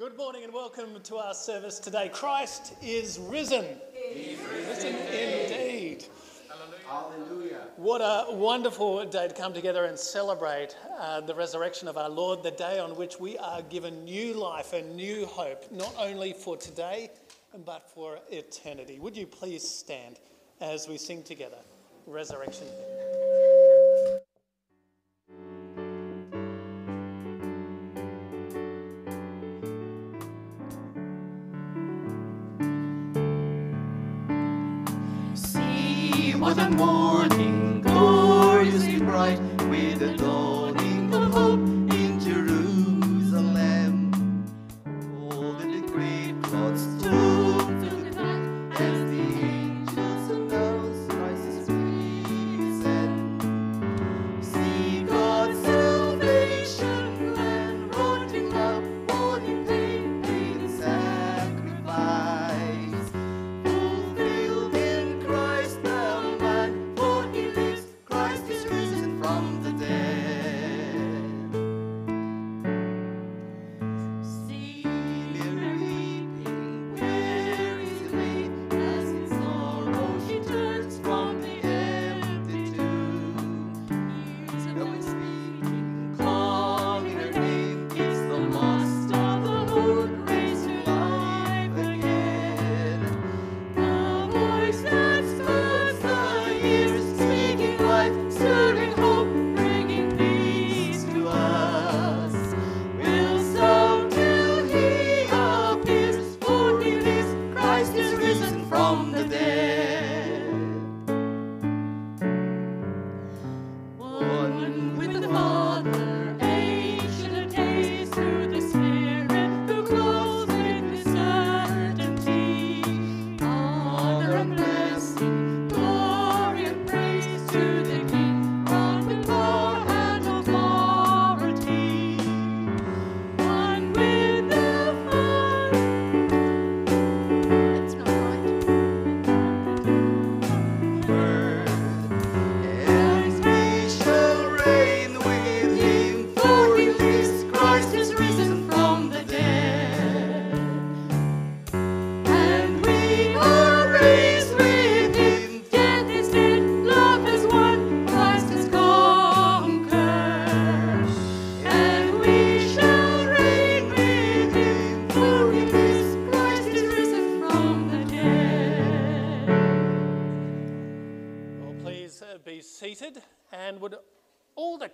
Good morning and welcome to our service today. Christ is risen. He is risen indeed. Hallelujah. What a wonderful day to come together and celebrate uh, the resurrection of our Lord, the day on which we are given new life and new hope, not only for today, but for eternity. Would you please stand as we sing together Resurrection What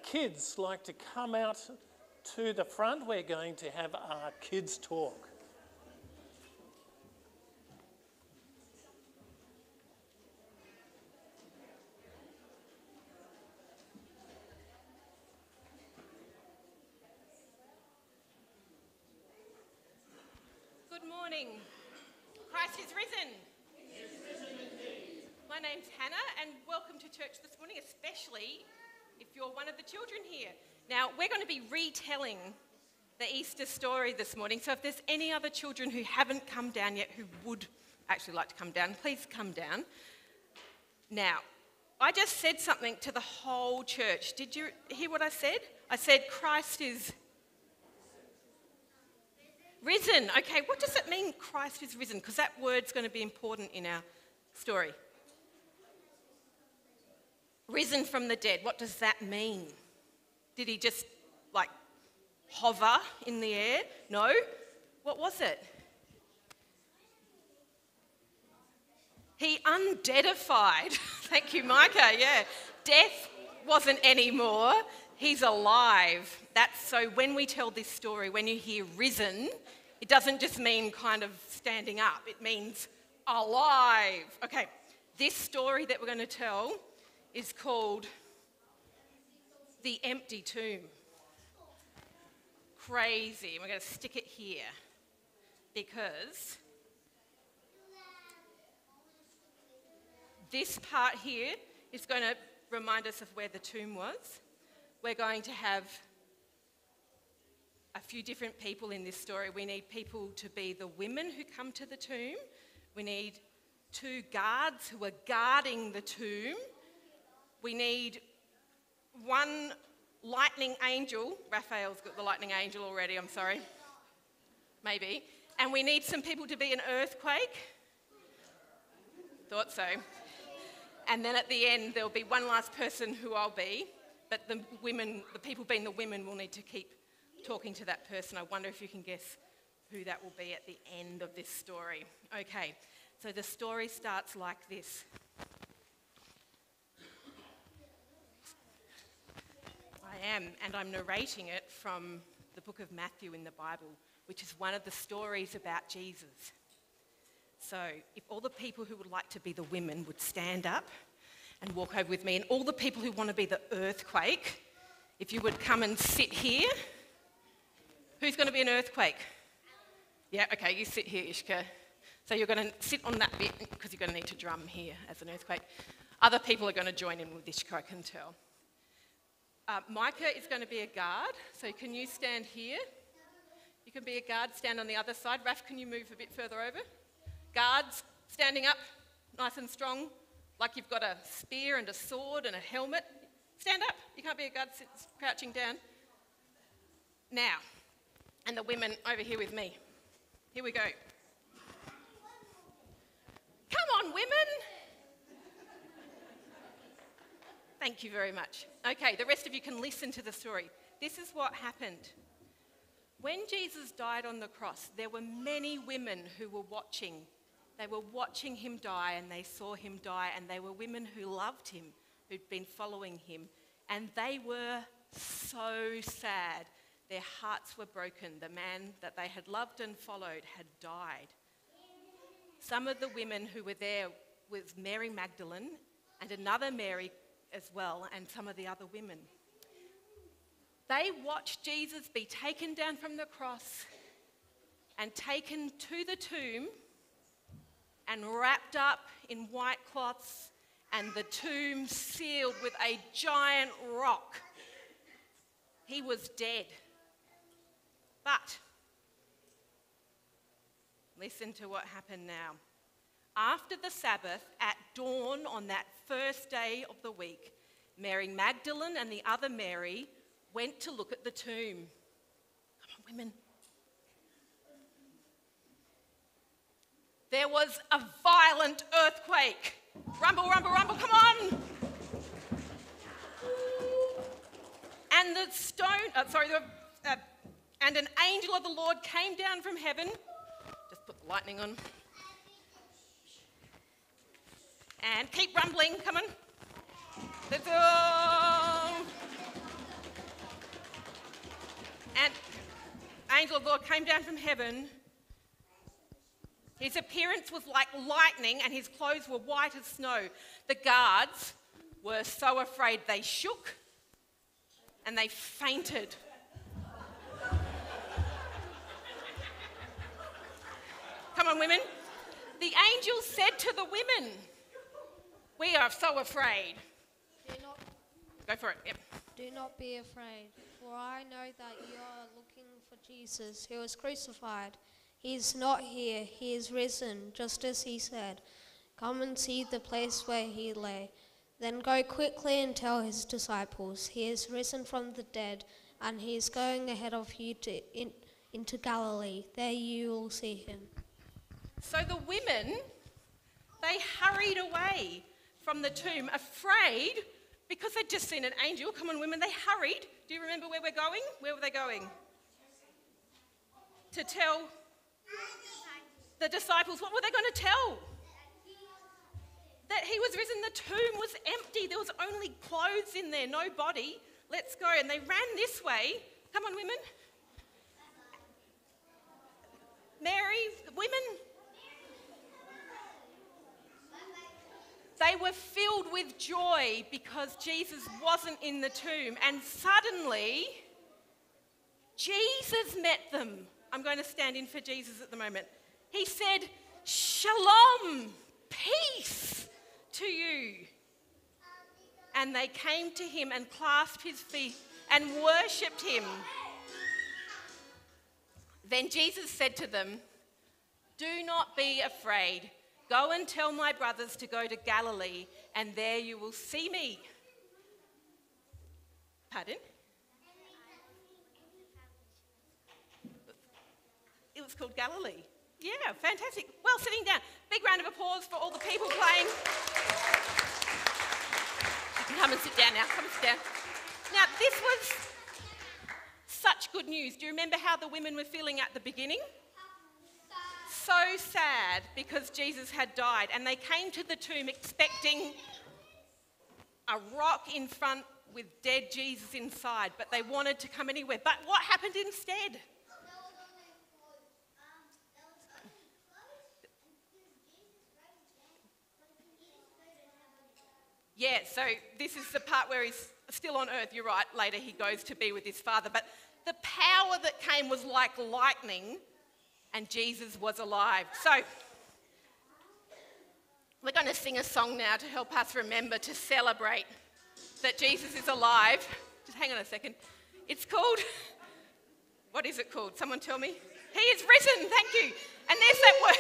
kids like to come out to the front? We're going to have our kids' talk. Good morning. Christ is risen. My name's Hannah, and welcome to church this morning, especially if you're one of the children here. Now, we're going to be retelling the Easter story this morning, so if there's any other children who haven't come down yet who would actually like to come down, please come down. Now, I just said something to the whole church. Did you hear what I said? I said, Christ is Risen. Okay, what does it mean Christ is risen? Because that word's going to be important in our story. Risen from the dead. What does that mean? Did he just hover in the air? No. What was it? He undeadified. Thank you, Micah. Yeah. Death wasn't anymore. He's alive. That's so when we tell this story, when you hear risen, it doesn't just mean kind of standing up, it means alive. Okay, this story that we're going to tell is called The Empty Tomb. Crazy. We're going to stick it here because this part here is going to remind us of where the tomb was. We're going to have a few different people in this story. We need people to be the women who come to the tomb. We need two guards who are guarding the tomb. We need one lightning angel. Raphael's got the lightning angel already, I'm sorry. maybe. And we need some people to be an earthquake. Thought so. And then at the end, there'll be one last person who I'll be. But the women, the people being the women, will need to keep talking to that person. I wonder if you can guess who that will be at the end of this story. Okay, so the story starts like this. I am, and I'm narrating it from the book of Matthew in the Bible, which is one of the stories about Jesus. So, if all the people who would like to be the women would stand up and walk over with me, and all the people who want to be the earthquake, if you would come and sit here. Who's going to be an earthquake? Yeah, okay, you sit here, Ishka. So you're going to sit on that bit because you're going to need to drum here as an earthquake. Other people are going to join in with Ishka, I can tell. Uh, Micah is going to be a guard, so can you stand here? You can be a guard, stand on the other side. Raf, can you move a bit further over? Guards standing up, nice and strong, like you've got a spear and a sword and a helmet. Stand up. You can't be a guard sit, crouching down. Now, and the women over here with me. Here we go. Come on, women. Thank you very much. Okay, the rest of you can listen to the story. This is what happened. When Jesus died on the cross, there were many women who were watching. They were watching him die and they saw him die, and they were women who loved him, who'd been following him, and they were so sad. Their hearts were broken. The man that they had loved and followed had died. Some of the women who were there was Mary Magdalene and another Mary as well, and some of the other women. They watched Jesus be taken down from the cross and taken to the tomb and wrapped up in white cloths, and the tomb sealed with a giant rock. He was dead. But listen to what happened now. After the Sabbath, at dawn on that first day of the week, Mary Magdalene and the other Mary went to look at the tomb. Come on, women. There was a violent earthquake. Rumble, rumble, rumble, come on. And the stone, uh, sorry, the, uh, and an angel of the Lord came down from heaven. Just put the lightning on. And keep rumbling, come on. And angel of the Lord came down from heaven. His appearance was like lightning, and his clothes were white as snow. The guards were so afraid they shook and they fainted. Come on, women. The angel said to the women, We are so afraid. Do not, Go for it. Yep. do not be afraid, for I know that you are looking for Jesus, who was crucified. He is not here, he is risen, just as he said. Come and see the place where he lay. Then go quickly and tell his disciples, He is risen from the dead, and he is going ahead of you to, in, into Galilee. There you will see him. So the women, they hurried away from the tomb, afraid because they'd just seen an angel. Come on, women, they hurried. Do you remember where we're going? Where were they going? To tell the disciples. What were they going to tell? That he was risen. The tomb was empty. There was only clothes in there, no body. Let's go. And they ran this way. Come on, women. Mary, women, They were filled with joy because Jesus wasn't in the tomb. And suddenly, Jesus met them. I'm going to stand in for Jesus at the moment. He said, Shalom, peace to you. And they came to him and clasped his feet and worshipped him. Then Jesus said to them, Do not be afraid. Go and tell my brothers to go to Galilee, and there you will see me. Pardon? It was called Galilee. Yeah, fantastic. Well, sitting down. Big round of applause for all the people playing. You can come and sit down now. Come and sit down. Now, this was such good news. Do you remember how the women were feeling at the beginning? So sad because Jesus had died, and they came to the tomb expecting a rock in front with dead Jesus inside, but they wanted to come anywhere. But what happened instead? Yeah, so this is the part where he's still on earth. You're right. Later he goes to be with his father. But the power that came was like lightning, and Jesus was alive. So we're going to sing a song now to help us remember to celebrate that Jesus is alive. Just hang on a second. It's called, what is it called? Someone tell me. He is risen, thank you. And there's that word.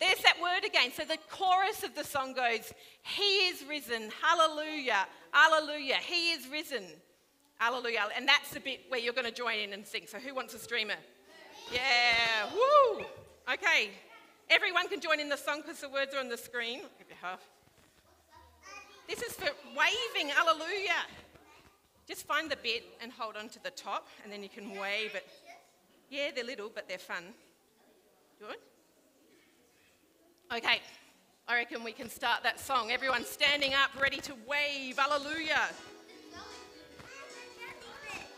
There's that word again. So the chorus of the song goes, He is risen, hallelujah, hallelujah, He is risen, hallelujah. And that's the bit where you're going to join in and sing. So who wants a streamer? Yeah, woo. Okay, everyone can join in the song because the words are on the screen. This is for waving, hallelujah. Just find the bit and hold on to the top, and then you can wave it. Yeah, they're little, but they're fun. Good? Okay, I reckon we can start that song. Everyone standing up, ready to wave, hallelujah.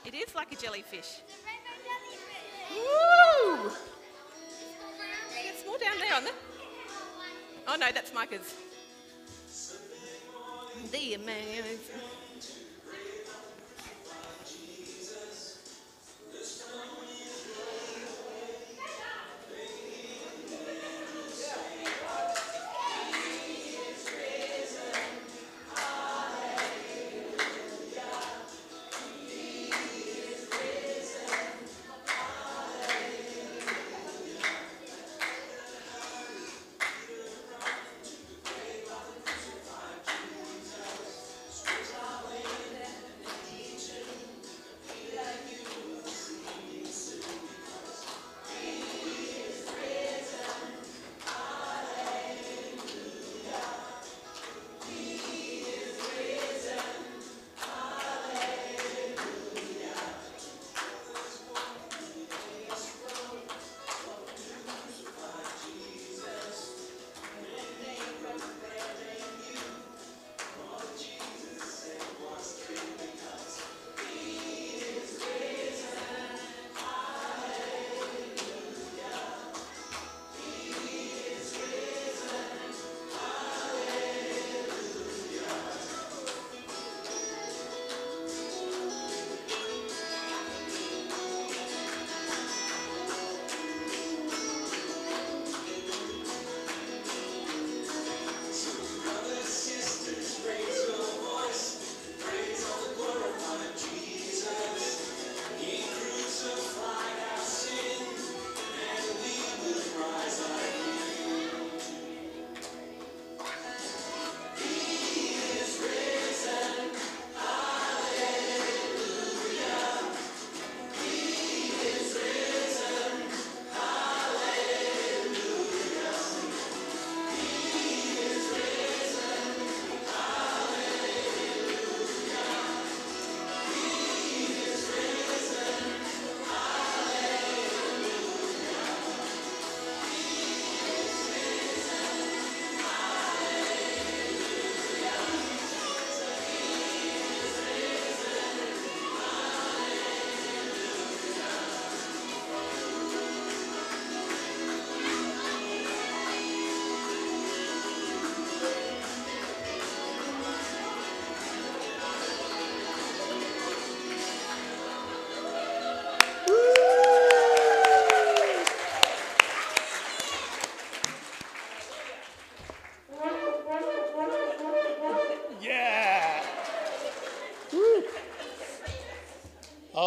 It is like a jellyfish. Woo! There's more down there on there. Oh no, that's Micah's. The amazing.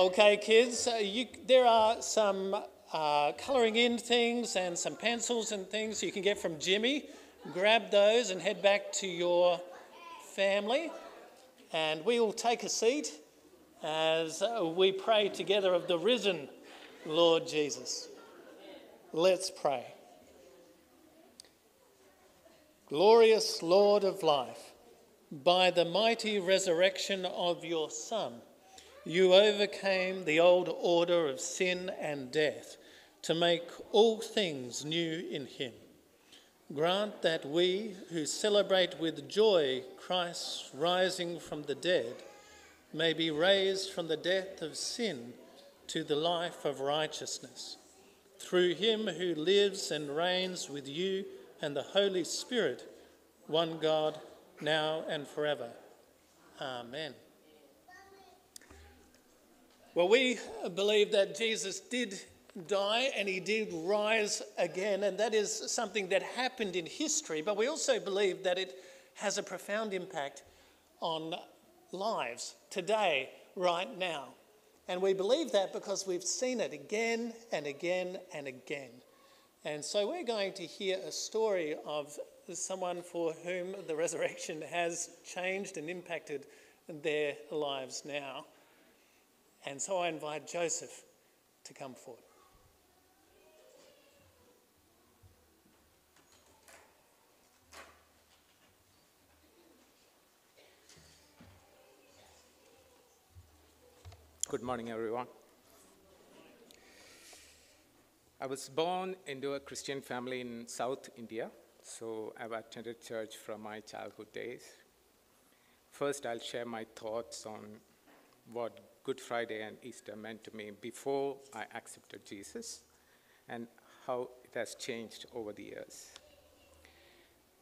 Okay, kids, uh, you, there are some uh, colouring in things and some pencils and things you can get from Jimmy. Grab those and head back to your family. And we will take a seat as uh, we pray together of the risen Lord Jesus. Let's pray. Glorious Lord of life, by the mighty resurrection of your Son, you overcame the old order of sin and death to make all things new in him. Grant that we who celebrate with joy Christ's rising from the dead may be raised from the death of sin to the life of righteousness. Through him who lives and reigns with you and the Holy Spirit, one God, now and forever. Amen. Well, we believe that Jesus did die and he did rise again, and that is something that happened in history, but we also believe that it has a profound impact on lives today, right now. And we believe that because we've seen it again and again and again. And so we're going to hear a story of someone for whom the resurrection has changed and impacted their lives now. And so I invite Joseph to come forward. Good morning, everyone. I was born into a Christian family in South India, so I've attended church from my childhood days. First, I'll share my thoughts on what Good Friday and Easter meant to me before I accepted Jesus and how it has changed over the years.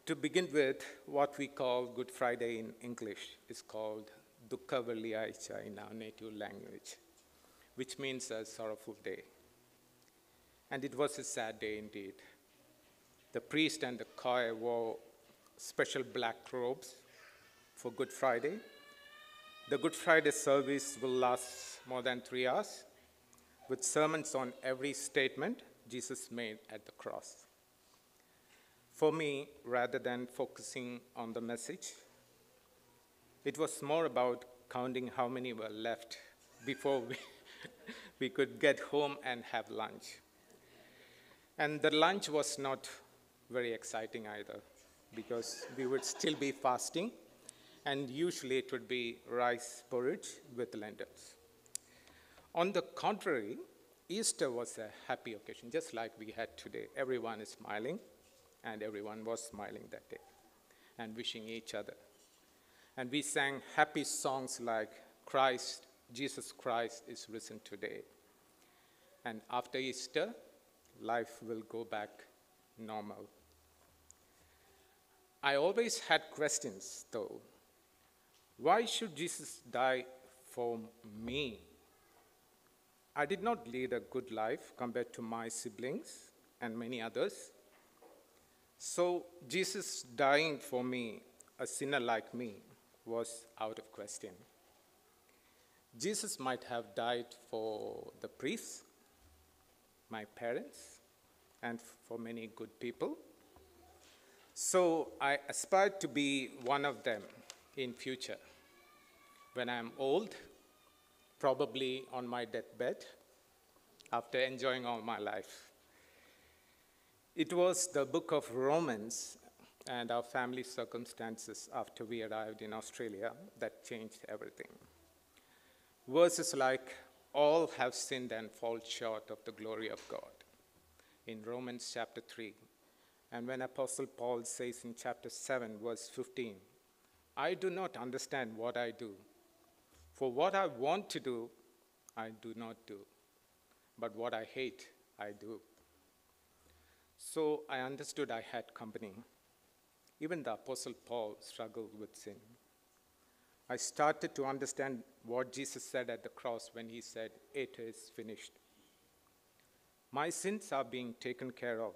To begin with, what we call Good Friday in English is called Dukkha Velliyazha in our native language, which means a sorrowful day. And it was a sad day indeed. The priest and the choir wore special black robes for Good Friday. The Good Friday service will last more than three hours, with sermons on every statement Jesus made at the cross. For me, rather than focusing on the message, it was more about counting how many were left before we, we could get home and have lunch. And the lunch was not very exciting either, because we would still be fasting, and usually it would be rice porridge with lentils. On the contrary, Easter was a happy occasion, just like we had today. Everyone is smiling, and everyone was smiling that day and wishing each other. And we sang happy songs like Christ, Jesus Christ is risen today. And after Easter, life will go back normal. I always had questions though. Why should Jesus die for me? I did not lead a good life compared to my siblings and many others. So, Jesus dying for me, a sinner like me, was out of question. Jesus might have died for the priests, my parents, and for many good people. So I aspired to be one of them in future. When I'm old, probably on my deathbed, after enjoying all my life. It was the book of Romans and our family circumstances after we arrived in Australia that changed everything. Verses like, all have sinned and fall short of the glory of God in Romans chapter 3. And when Apostle Paul says in chapter 7, verse 15, I do not understand what I do. For what I want to do, I do not do. But what I hate, I do. So I understood I had company. Even the Apostle Paul struggled with sin. I started to understand what Jesus said at the cross when he said, It is finished. My sins are being taken care of,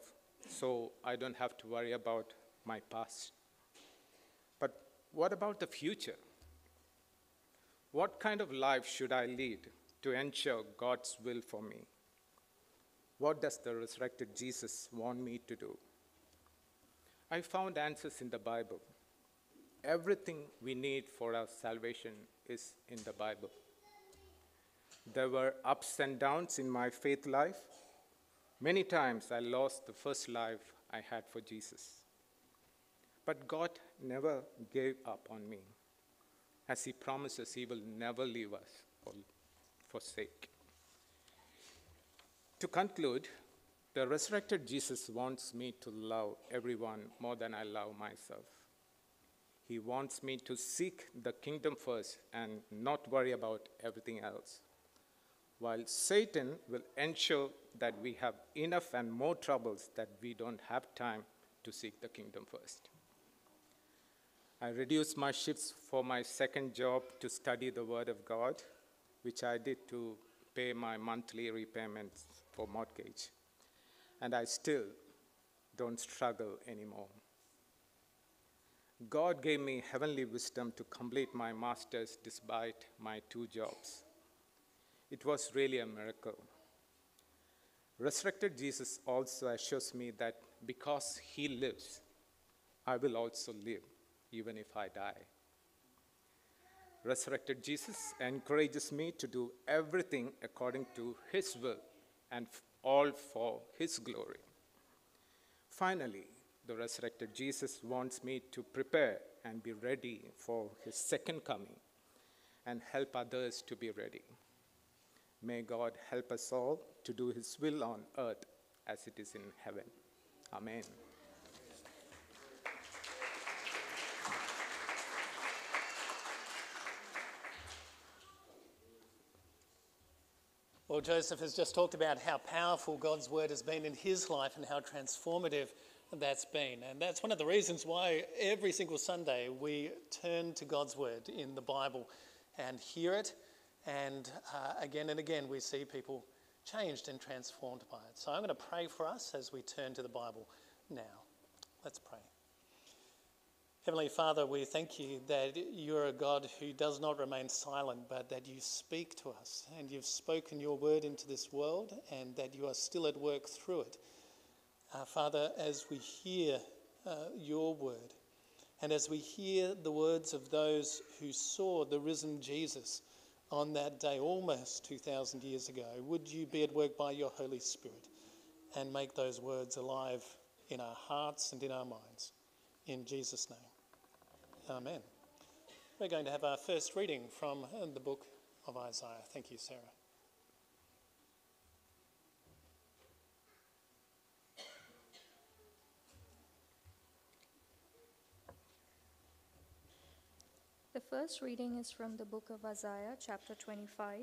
so I don't have to worry about my past. What about the future? What kind of life should I lead to ensure God's will for me? What does the resurrected Jesus want me to do? I found answers in the Bible. Everything we need for our salvation is in the Bible. There were ups and downs in my faith life, Many times I lost the first life I had for Jesus. But God never gave up on me, as He promises He will never leave us or forsake. To conclude, the resurrected Jesus wants me to love everyone more than I love myself. He wants me to seek the kingdom first and not worry about everything else. While Satan will ensure that we have enough and more troubles that we don't have time to seek the kingdom first. I reduced my shifts for my second job to study the Word of God, which I did to pay my monthly repayments for mortgage. And I still don't struggle anymore. God gave me heavenly wisdom to complete my master's despite my two jobs. It was really a miracle. Resurrected Jesus also assures me that because he lives, I will also live, even if I die. Resurrected Jesus encourages me to do everything according to his will and all for his glory. Finally, the resurrected Jesus wants me to prepare and be ready for his second coming and help others to be ready. May God help us all to do his will on earth as it is in heaven. Amen. Well, Joseph has just talked about how powerful God's word has been in his life and how transformative that's been. And that's one of the reasons why every single Sunday we turn to God's word in the Bible and hear it. And uh, again and again we see people changed and transformed by it. So I'm going to pray for us as we turn to the Bible now. Let's pray. Heavenly Father, we thank you that you're a God who does not remain silent, but that you speak to us and you've spoken your word into this world and that you are still at work through it. Uh, Father, as we hear uh, your word and as we hear the words of those who saw the risen Jesus on that day almost 2,000 years ago, would you be at work by your Holy Spirit and make those words alive in our hearts and in our minds? In Jesus' name. Amen. We're going to have our first reading from the book of Isaiah. Thank you, Sarah. The first reading is from the book of Isaiah, chapter 25,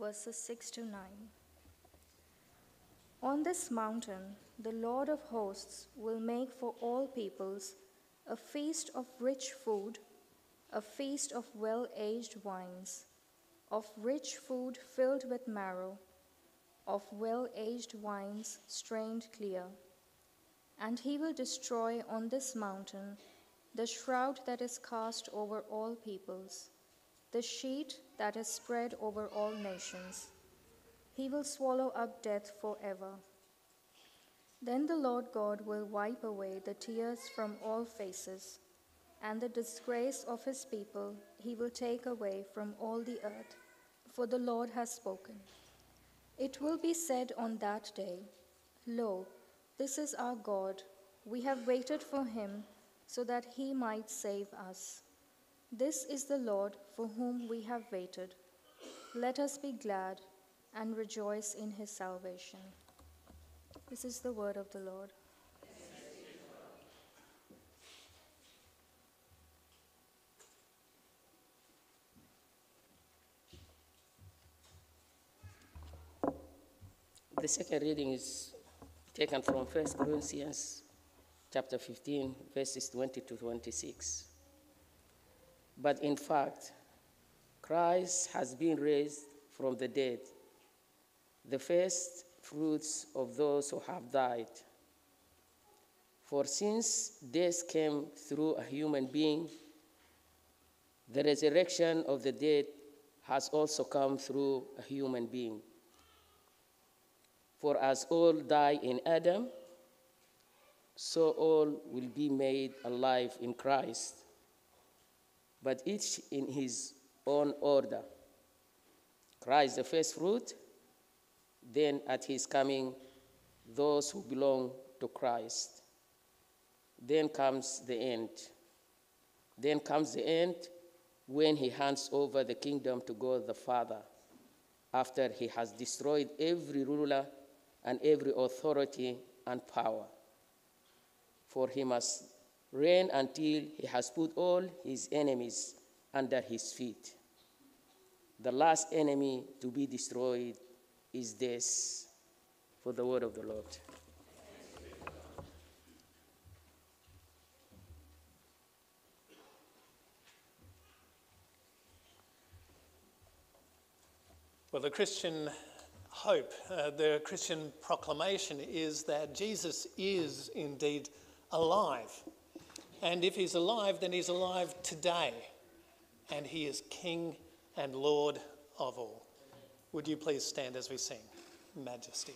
verses 6 to 9. On this mountain, the Lord of hosts will make for all peoples a feast of rich food, a feast of well aged wines, of rich food filled with marrow, of well aged wines strained clear. And he will destroy on this mountain the shroud that is cast over all peoples, the sheet that is spread over all nations. He will swallow up death forever. Then the Lord God will wipe away the tears from all faces, and the disgrace of his people he will take away from all the earth, for the Lord has spoken. It will be said on that day, Lo, this is our God. We have waited for him so that he might save us. This is the Lord for whom we have waited. Let us be glad and rejoice in his salvation. This is the word of the Lord. The second reading is taken from 1 Corinthians chapter 15, verses 20 to 26. But in fact, Christ has been raised from the dead, the first fruits of those who have died. For since death came through a human being, the resurrection of the dead has also come through a human being. For as all die in Adam, so all will be made alive in Christ, but each in his own order. Christ the first fruit, then at his coming, those who belong to Christ. Then comes the end. Then comes the end when he hands over the kingdom to God the Father after he has destroyed every ruler and every authority and power. For he must reign until he has put all his enemies under his feet. The last enemy to be destroyed is this, for the word of the Lord. Well, the Christian hope, uh, the Christian proclamation is that Jesus is indeed alive. And if he's alive, then he's alive today. And he is King and Lord of all. Would you please stand as we sing Majesty?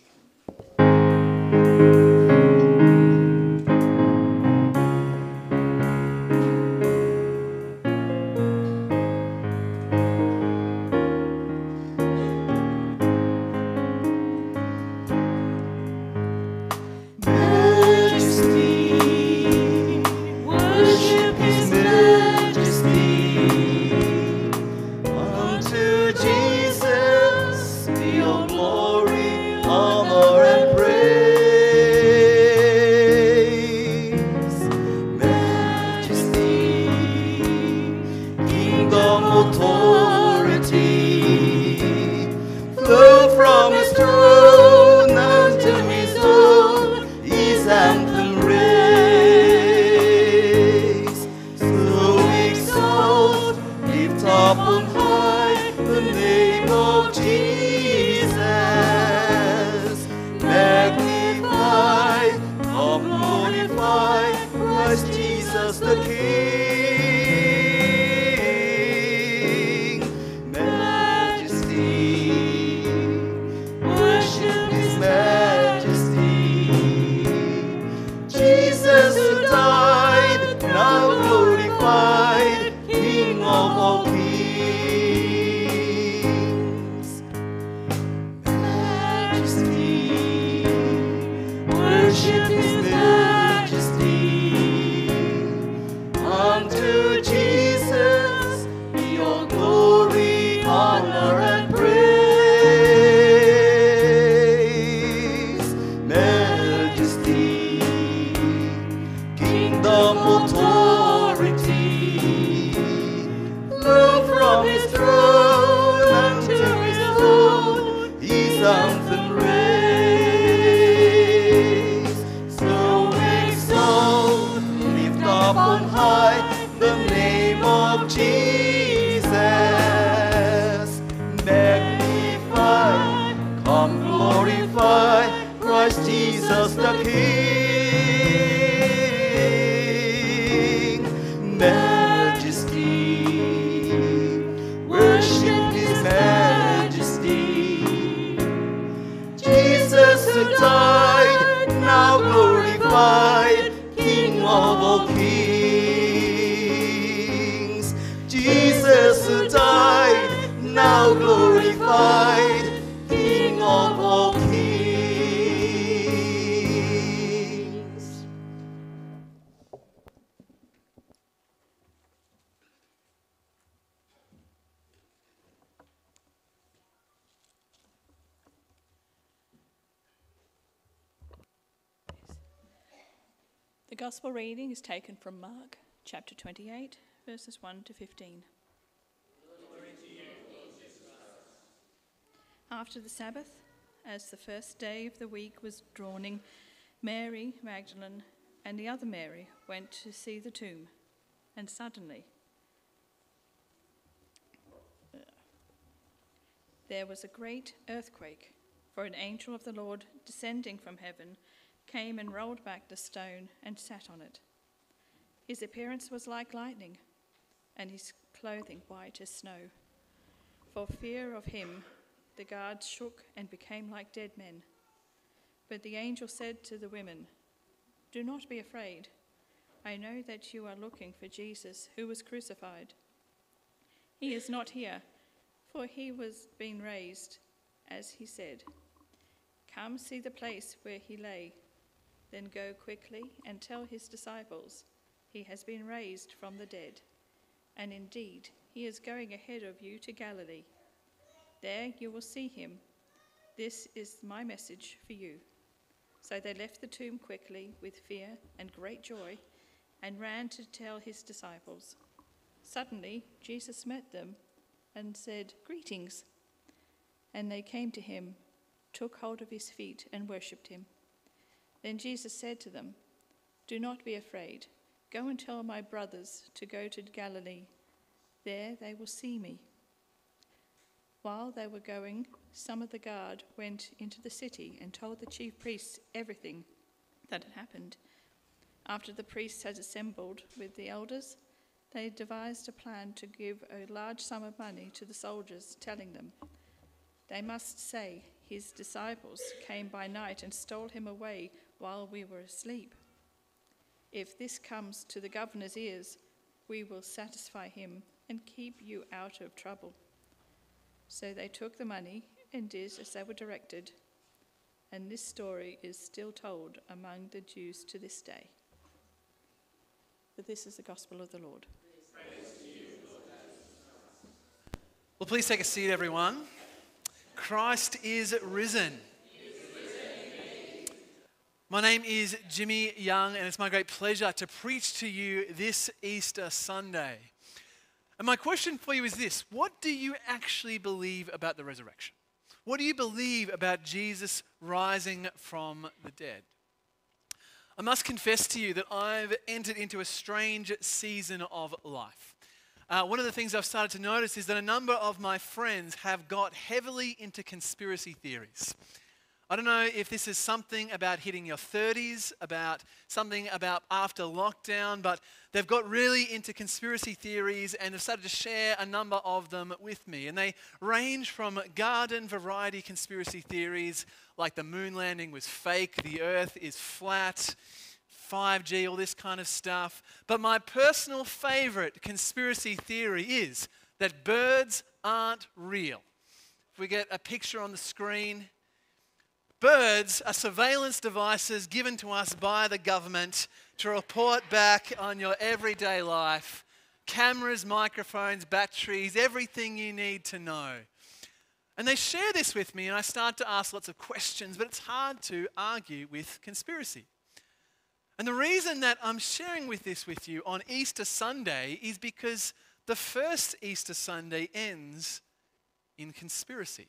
Verses 1 to 15. After the Sabbath, as the first day of the week was dawning, Mary Magdalene and the other Mary went to see the tomb, and suddenly there was a great earthquake, for an angel of the Lord descending from heaven came and rolled back the stone and sat on it. His appearance was like lightning, and his clothing white as snow. For fear of him, the guards shook and became like dead men. But the angel said to the women, Do not be afraid. I know that you are looking for Jesus who was crucified. He is not here, for he was being raised, as he said. Come see the place where he lay. Then go quickly and tell his disciples, He has been raised from the dead. And indeed, he is going ahead of you to Galilee. There you will see him. This is my message for you. So they left the tomb quickly with fear and great joy and ran to tell his disciples. Suddenly, Jesus met them and said, Greetings. And they came to him, took hold of his feet, and worshipped him. Then Jesus said to them, Do not be afraid. Go and tell my brothers to go to Galilee. There they will see me. While they were going, some of the guard went into the city and told the chief priests everything that had happened. After the priests had assembled with the elders, they devised a plan to give a large sum of money to the soldiers, telling them, They must say, His disciples came by night and stole him away while we were asleep. If this comes to the governor's ears, we will satisfy him and keep you out of trouble. So they took the money and did as they were directed. And this story is still told among the Jews to this day. But this is the gospel of the Lord. Well, please take a seat, everyone. Christ is risen. My name is Jimmy Young, and it's my great pleasure to preach to you this Easter Sunday. And my question for you is this What do you actually believe about the resurrection? What do you believe about Jesus rising from the dead? I must confess to you that I've entered into a strange season of life. Uh, one of the things I've started to notice is that a number of my friends have got heavily into conspiracy theories. I don't know if this is something about hitting your 30s, about something about after lockdown, but they've got really into conspiracy theories and have started to share a number of them with me. And they range from garden variety conspiracy theories like the moon landing was fake, the earth is flat, 5G, all this kind of stuff. But my personal favorite conspiracy theory is that birds aren't real. If we get a picture on the screen, Birds are surveillance devices given to us by the government to report back on your everyday life. Cameras, microphones, batteries, everything you need to know. And they share this with me, and I start to ask lots of questions, but it's hard to argue with conspiracy. And the reason that I'm sharing with this with you on Easter Sunday is because the first Easter Sunday ends in conspiracy.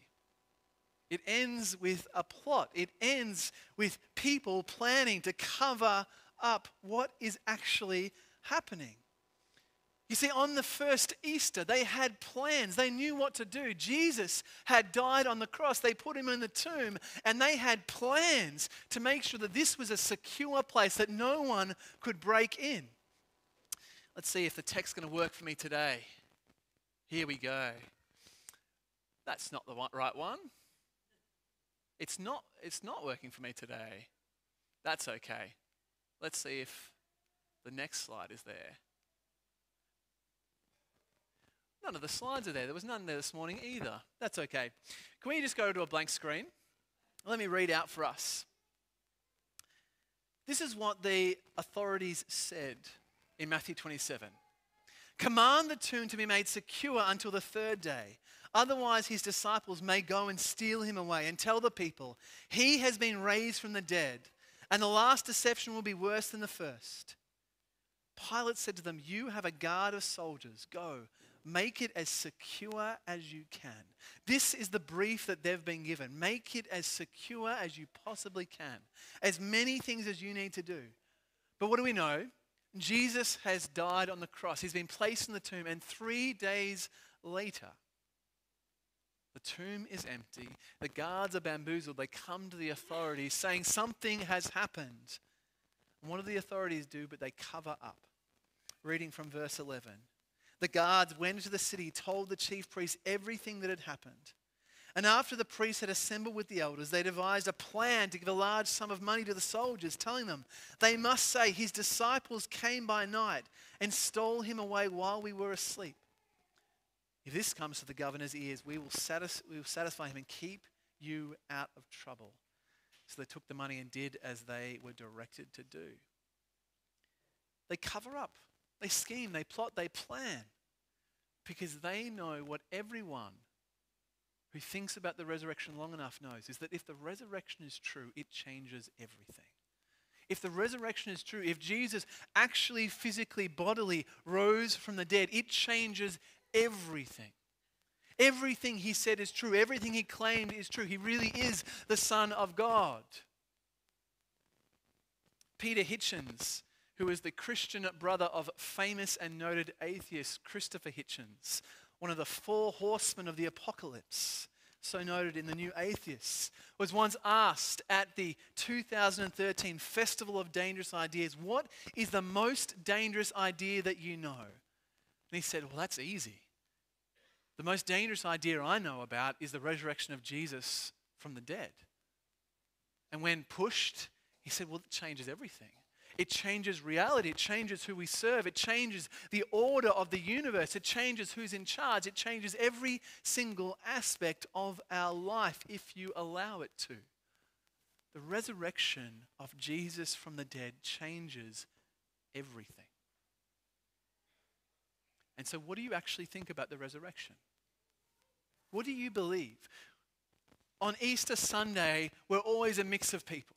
It ends with a plot. It ends with people planning to cover up what is actually happening. You see, on the first Easter, they had plans. They knew what to do. Jesus had died on the cross. They put him in the tomb, and they had plans to make sure that this was a secure place that no one could break in. Let's see if the text's going to work for me today. Here we go. That's not the right one. It's not, it's not working for me today. That's okay. Let's see if the next slide is there. None of the slides are there. There was none there this morning either. That's okay. Can we just go to a blank screen? Let me read out for us. This is what the authorities said in Matthew 27. Command the tomb to be made secure until the third day. Otherwise, his disciples may go and steal him away and tell the people, He has been raised from the dead, and the last deception will be worse than the first. Pilate said to them, You have a guard of soldiers. Go, make it as secure as you can. This is the brief that they've been given. Make it as secure as you possibly can. As many things as you need to do. But what do we know? Jesus has died on the cross. He's been placed in the tomb, and three days later, the tomb is empty. The guards are bamboozled. They come to the authorities saying something has happened. And what do the authorities do? But they cover up. Reading from verse 11. The guards went into the city, told the chief priests everything that had happened. And after the priests had assembled with the elders, they devised a plan to give a large sum of money to the soldiers, telling them they must say, His disciples came by night and stole him away while we were asleep. If this comes to the governor's ears, we will, satis- we will satisfy him and keep you out of trouble. So they took the money and did as they were directed to do. They cover up, they scheme, they plot, they plan because they know what everyone who thinks about the resurrection long enough knows is that if the resurrection is true, it changes everything. If the resurrection is true, if Jesus actually physically, bodily rose from the dead, it changes everything. Everything he said is true. Everything he claimed is true. He really is the Son of God. Peter Hitchens, who is the Christian brother of famous and noted atheist Christopher Hitchens, one of the four horsemen of the apocalypse, so noted in the New Atheists, was once asked at the 2013 Festival of Dangerous Ideas, What is the most dangerous idea that you know? And he said, Well, that's easy. The most dangerous idea I know about is the resurrection of Jesus from the dead. And when pushed, he said, Well, it changes everything. It changes reality. It changes who we serve. It changes the order of the universe. It changes who's in charge. It changes every single aspect of our life if you allow it to. The resurrection of Jesus from the dead changes everything. And so, what do you actually think about the resurrection? What do you believe? On Easter Sunday, we're always a mix of people.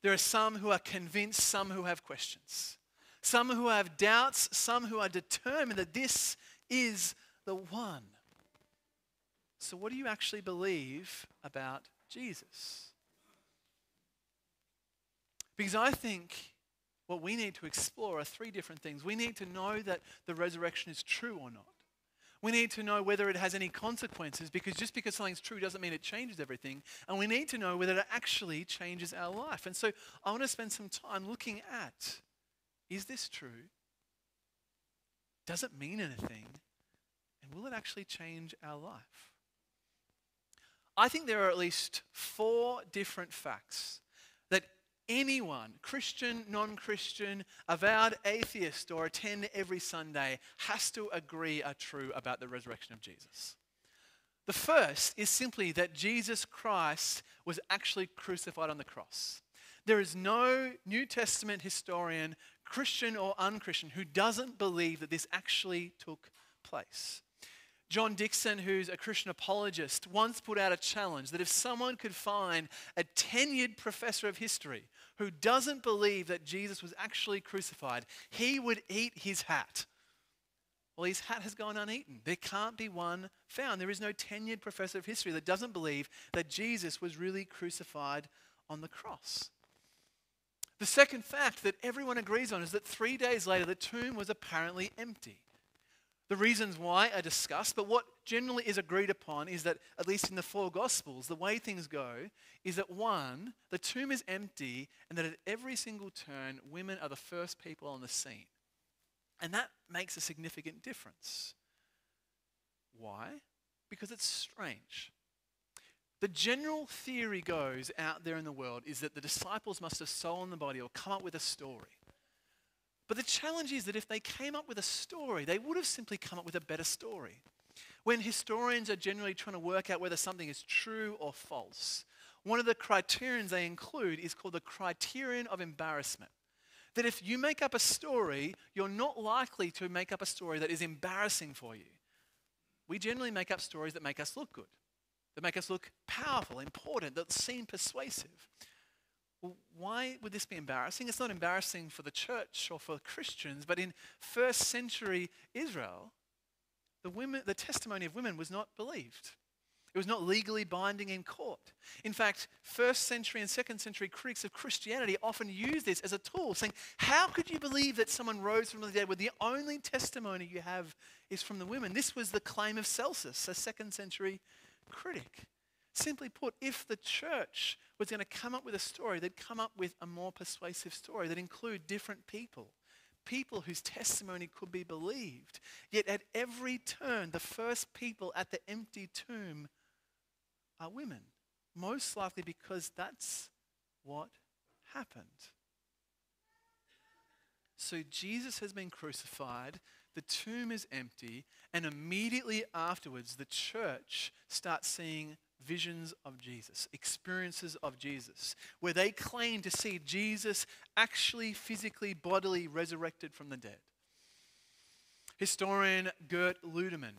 There are some who are convinced, some who have questions, some who have doubts, some who are determined that this is the one. So, what do you actually believe about Jesus? Because I think what we need to explore are three different things. We need to know that the resurrection is true or not. We need to know whether it has any consequences because just because something's true doesn't mean it changes everything. And we need to know whether it actually changes our life. And so I want to spend some time looking at is this true? Does it mean anything? And will it actually change our life? I think there are at least four different facts anyone, Christian, non Christian, avowed atheist, or attend every Sunday, has to agree are true about the resurrection of Jesus. The first is simply that Jesus Christ was actually crucified on the cross. There is no New Testament historian, Christian or unchristian, who doesn't believe that this actually took place. John Dickson, who's a Christian apologist, once put out a challenge that if someone could find a tenured professor of history who doesn't believe that Jesus was actually crucified, he would eat his hat. Well, his hat has gone uneaten. There can't be one found. There is no tenured professor of history that doesn't believe that Jesus was really crucified on the cross. The second fact that everyone agrees on is that three days later, the tomb was apparently empty. The reasons why are discussed, but what generally is agreed upon is that, at least in the four Gospels, the way things go is that one, the tomb is empty, and that at every single turn, women are the first people on the scene. And that makes a significant difference. Why? Because it's strange. The general theory goes out there in the world is that the disciples must have stolen the body or come up with a story. But the challenge is that if they came up with a story, they would have simply come up with a better story. When historians are generally trying to work out whether something is true or false, one of the criterions they include is called the criterion of embarrassment. That if you make up a story, you're not likely to make up a story that is embarrassing for you. We generally make up stories that make us look good, that make us look powerful, important, that seem persuasive. Why would this be embarrassing? It's not embarrassing for the church or for Christians, but in first century Israel, the, women, the testimony of women was not believed. It was not legally binding in court. In fact, first century and second century critics of Christianity often use this as a tool, saying, How could you believe that someone rose from the dead when the only testimony you have is from the women? This was the claim of Celsus, a second century critic. Simply put, if the church was going to come up with a story, they'd come up with a more persuasive story that include different people, people whose testimony could be believed. Yet at every turn, the first people at the empty tomb are women, most likely because that's what happened. So Jesus has been crucified, the tomb is empty, and immediately afterwards, the church starts seeing visions of Jesus, experiences of Jesus, where they claim to see Jesus actually physically, bodily resurrected from the dead. Historian Gerd Lüdemann,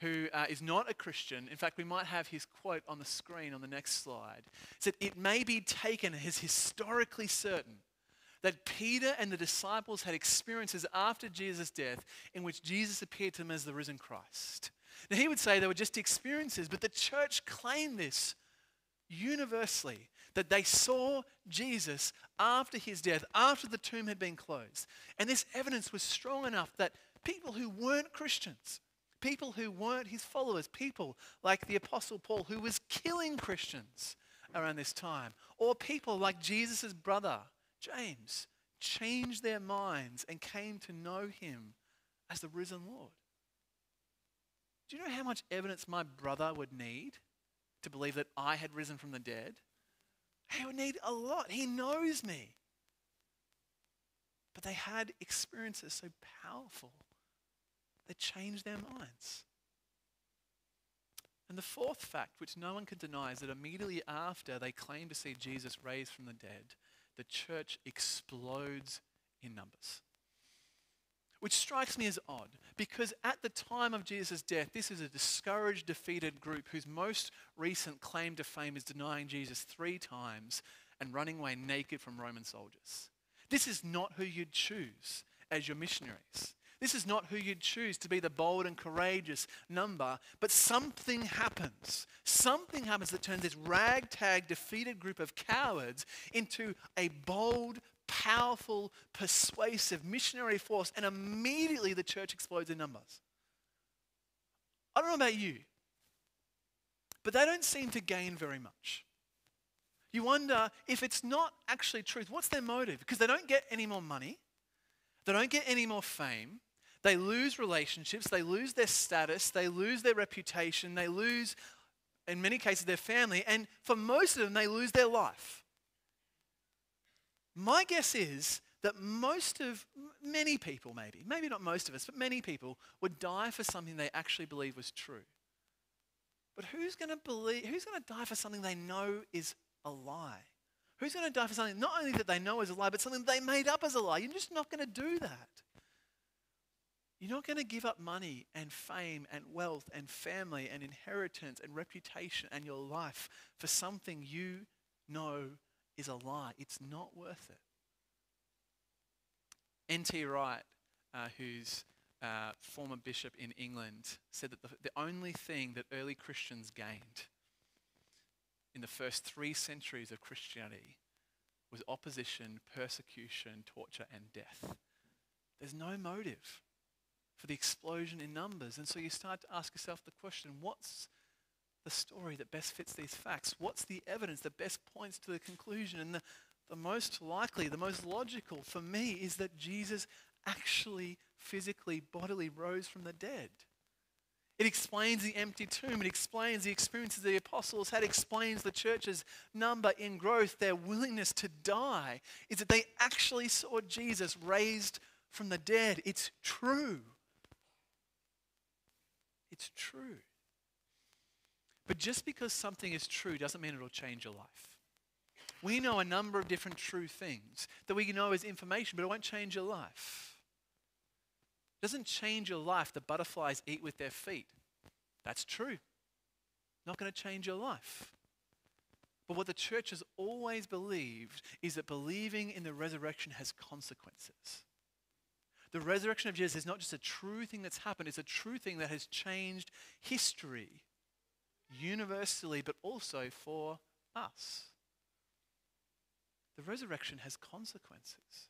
who uh, is not a Christian, in fact, we might have his quote on the screen on the next slide, said, It may be taken as historically certain that Peter and the disciples had experiences after Jesus' death in which Jesus appeared to them as the risen Christ. Now, he would say they were just experiences, but the church claimed this universally that they saw Jesus after his death, after the tomb had been closed. And this evidence was strong enough that people who weren't Christians, people who weren't his followers, people like the Apostle Paul, who was killing Christians around this time, or people like Jesus' brother, James, changed their minds and came to know him as the risen Lord. Do you know how much evidence my brother would need to believe that I had risen from the dead? He would need a lot. He knows me. But they had experiences so powerful that changed their minds. And the fourth fact, which no one can deny, is that immediately after they claim to see Jesus raised from the dead, the church explodes in numbers. Which strikes me as odd because at the time of Jesus' death, this is a discouraged, defeated group whose most recent claim to fame is denying Jesus three times and running away naked from Roman soldiers. This is not who you'd choose as your missionaries. This is not who you'd choose to be the bold and courageous number, but something happens. Something happens that turns this ragtag, defeated group of cowards into a bold, powerful, persuasive missionary force, and immediately the church explodes in numbers. I don't know about you, but they don't seem to gain very much. You wonder if it's not actually truth. What's their motive? Because they don't get any more money, they don't get any more fame, they lose relationships, they lose their status, they lose their reputation, they lose, in many cases, their family, and for most of them, they lose their life. My guess is that most of, many people maybe, maybe not most of us, but many people would die for something they actually believe was true. But who's going to believe, who's going to die for something they know is a lie? Who's going to die for something not only that they know is a lie, but something they made up as a lie? You're just not going to do that. You're not going to give up money and fame and wealth and family and inheritance and reputation and your life for something you know is a lie. It's not worth it. N.T. Wright, uh, who's uh, former bishop in England, said that the, the only thing that early Christians gained in the first three centuries of Christianity was opposition, persecution, torture, and death. There's no motive for the explosion in numbers. And so you start to ask yourself the question what's the story that best fits these facts? What's the evidence that best points to the conclusion? And the, the most likely, the most logical for me is that Jesus actually physically, bodily rose from the dead. It explains the empty tomb. It explains the experiences the apostles had, explains the church's number in growth, their willingness to die, is that they actually saw Jesus raised from the dead. It's true. It's true. But just because something is true doesn't mean it'll change your life. We know a number of different true things that we know as information, but it won't change your life. It doesn't change your life that butterflies eat with their feet. That's true. Not going to change your life. But what the church has always believed is that believing in the resurrection has consequences. The resurrection of Jesus is not just a true thing that's happened, it's a true thing that has changed history universally, but also for us. The resurrection has consequences.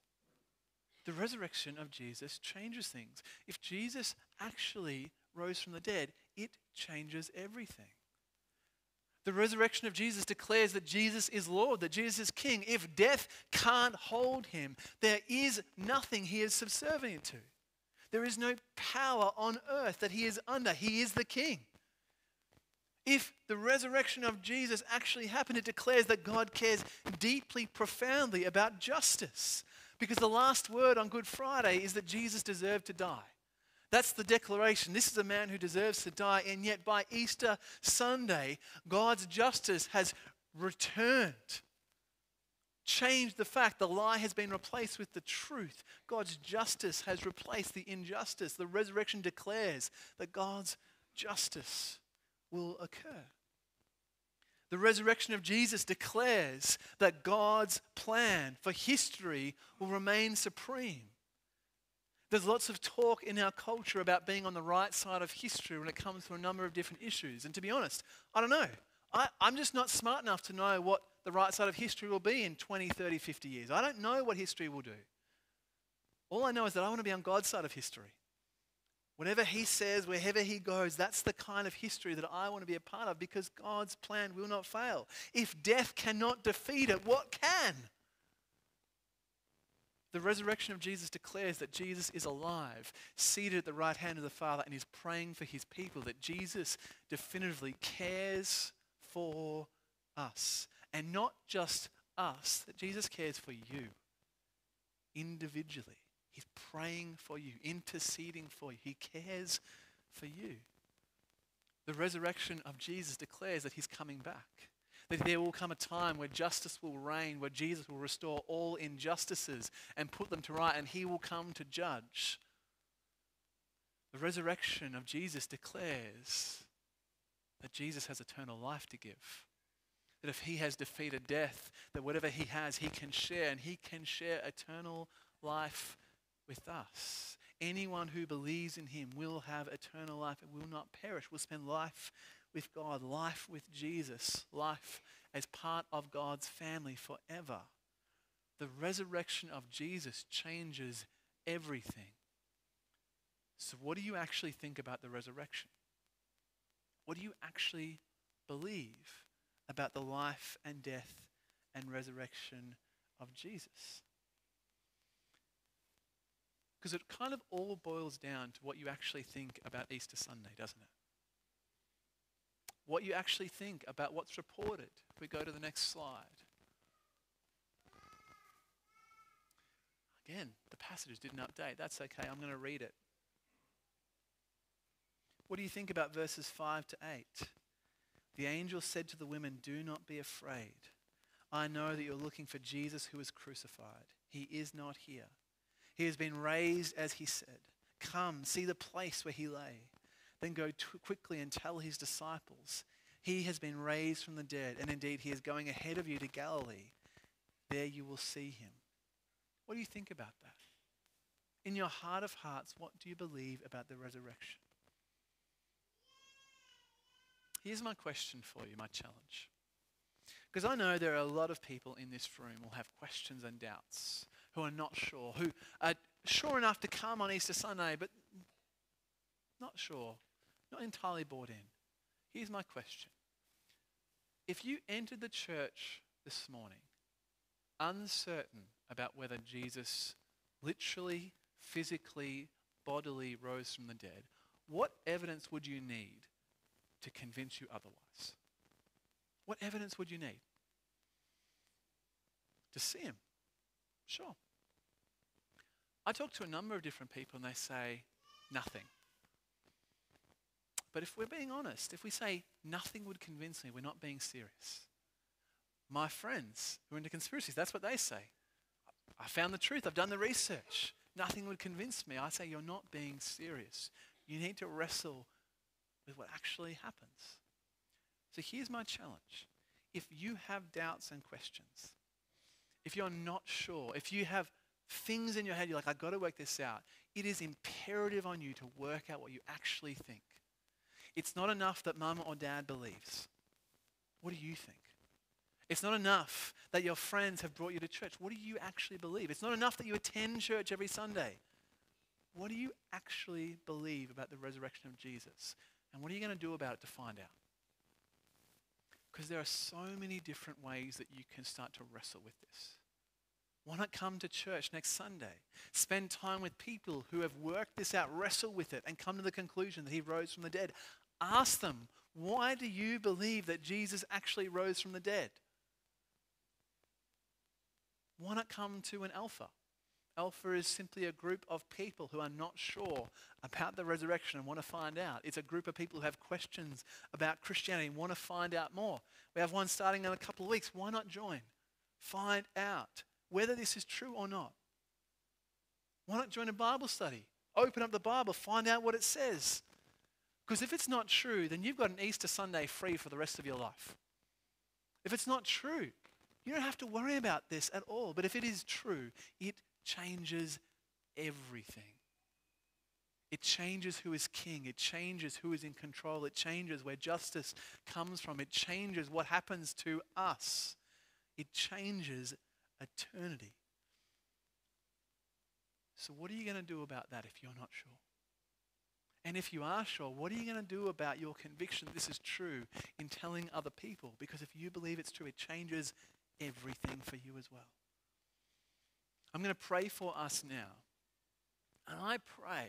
The resurrection of Jesus changes things. If Jesus actually rose from the dead, it changes everything. The resurrection of Jesus declares that Jesus is Lord, that Jesus is King. If death can't hold him, there is nothing he is subservient to. There is no power on earth that he is under. He is the King. If the resurrection of Jesus actually happened, it declares that God cares deeply, profoundly about justice. Because the last word on Good Friday is that Jesus deserved to die. That's the declaration. This is a man who deserves to die, and yet by Easter Sunday, God's justice has returned. Changed the fact the lie has been replaced with the truth. God's justice has replaced the injustice. The resurrection declares that God's justice will occur. The resurrection of Jesus declares that God's plan for history will remain supreme. There's lots of talk in our culture about being on the right side of history when it comes to a number of different issues. And to be honest, I don't know. I, I'm just not smart enough to know what the right side of history will be in 20, 30, 50 years. I don't know what history will do. All I know is that I want to be on God's side of history. Whatever He says, wherever He goes, that's the kind of history that I want to be a part of because God's plan will not fail. If death cannot defeat it, what can? The resurrection of Jesus declares that Jesus is alive, seated at the right hand of the Father, and is praying for his people, that Jesus definitively cares for us. And not just us, that Jesus cares for you individually. He's praying for you, interceding for you. He cares for you. The resurrection of Jesus declares that he's coming back. That there will come a time where justice will reign, where Jesus will restore all injustices and put them to right, and he will come to judge. The resurrection of Jesus declares that Jesus has eternal life to give. That if he has defeated death, that whatever he has, he can share, and he can share eternal life with us. Anyone who believes in him will have eternal life and will not perish, will spend life with God, life with Jesus, life as part of God's family forever. The resurrection of Jesus changes everything. So, what do you actually think about the resurrection? What do you actually believe about the life and death and resurrection of Jesus? Because it kind of all boils down to what you actually think about Easter Sunday, doesn't it? What you actually think about what's reported. If we go to the next slide. Again, the passages didn't update. That's okay. I'm going to read it. What do you think about verses 5 to 8? The angel said to the women, Do not be afraid. I know that you're looking for Jesus who was crucified. He is not here. He has been raised as he said. Come, see the place where he lay. Then go t- quickly and tell his disciples, He has been raised from the dead, and indeed he is going ahead of you to Galilee. There you will see him. What do you think about that? In your heart of hearts, what do you believe about the resurrection? Here's my question for you, my challenge. Because I know there are a lot of people in this room who have questions and doubts, who are not sure, who are sure enough to come on Easter Sunday, but not sure, not entirely bought in. Here's my question. If you entered the church this morning uncertain about whether Jesus literally, physically, bodily rose from the dead, what evidence would you need to convince you otherwise? What evidence would you need? To see him. Sure. I talk to a number of different people and they say nothing. But if we're being honest, if we say nothing would convince me, we're not being serious. My friends who are into conspiracies, that's what they say. I found the truth, I've done the research. Nothing would convince me. I say you're not being serious. You need to wrestle with what actually happens. So here's my challenge. If you have doubts and questions, if you're not sure, if you have things in your head, you're like, I've got to work this out, it is imperative on you to work out what you actually think. It's not enough that mum or dad believes. What do you think? It's not enough that your friends have brought you to church. What do you actually believe? It's not enough that you attend church every Sunday. What do you actually believe about the resurrection of Jesus? And what are you going to do about it to find out? Because there are so many different ways that you can start to wrestle with this. Why not come to church next Sunday? Spend time with people who have worked this out, wrestle with it, and come to the conclusion that he rose from the dead. Ask them, why do you believe that Jesus actually rose from the dead? Why not come to an alpha? Alpha is simply a group of people who are not sure about the resurrection and want to find out. It's a group of people who have questions about Christianity and want to find out more. We have one starting in a couple of weeks. Why not join? Find out whether this is true or not. Why not join a Bible study? Open up the Bible, find out what it says. Because if it's not true, then you've got an Easter Sunday free for the rest of your life. If it's not true, you don't have to worry about this at all. But if it is true, it changes everything. It changes who is king. It changes who is in control. It changes where justice comes from. It changes what happens to us. It changes eternity. So, what are you going to do about that if you're not sure? And if you are sure, what are you going to do about your conviction this is true in telling other people? Because if you believe it's true, it changes everything for you as well. I'm going to pray for us now. And I pray,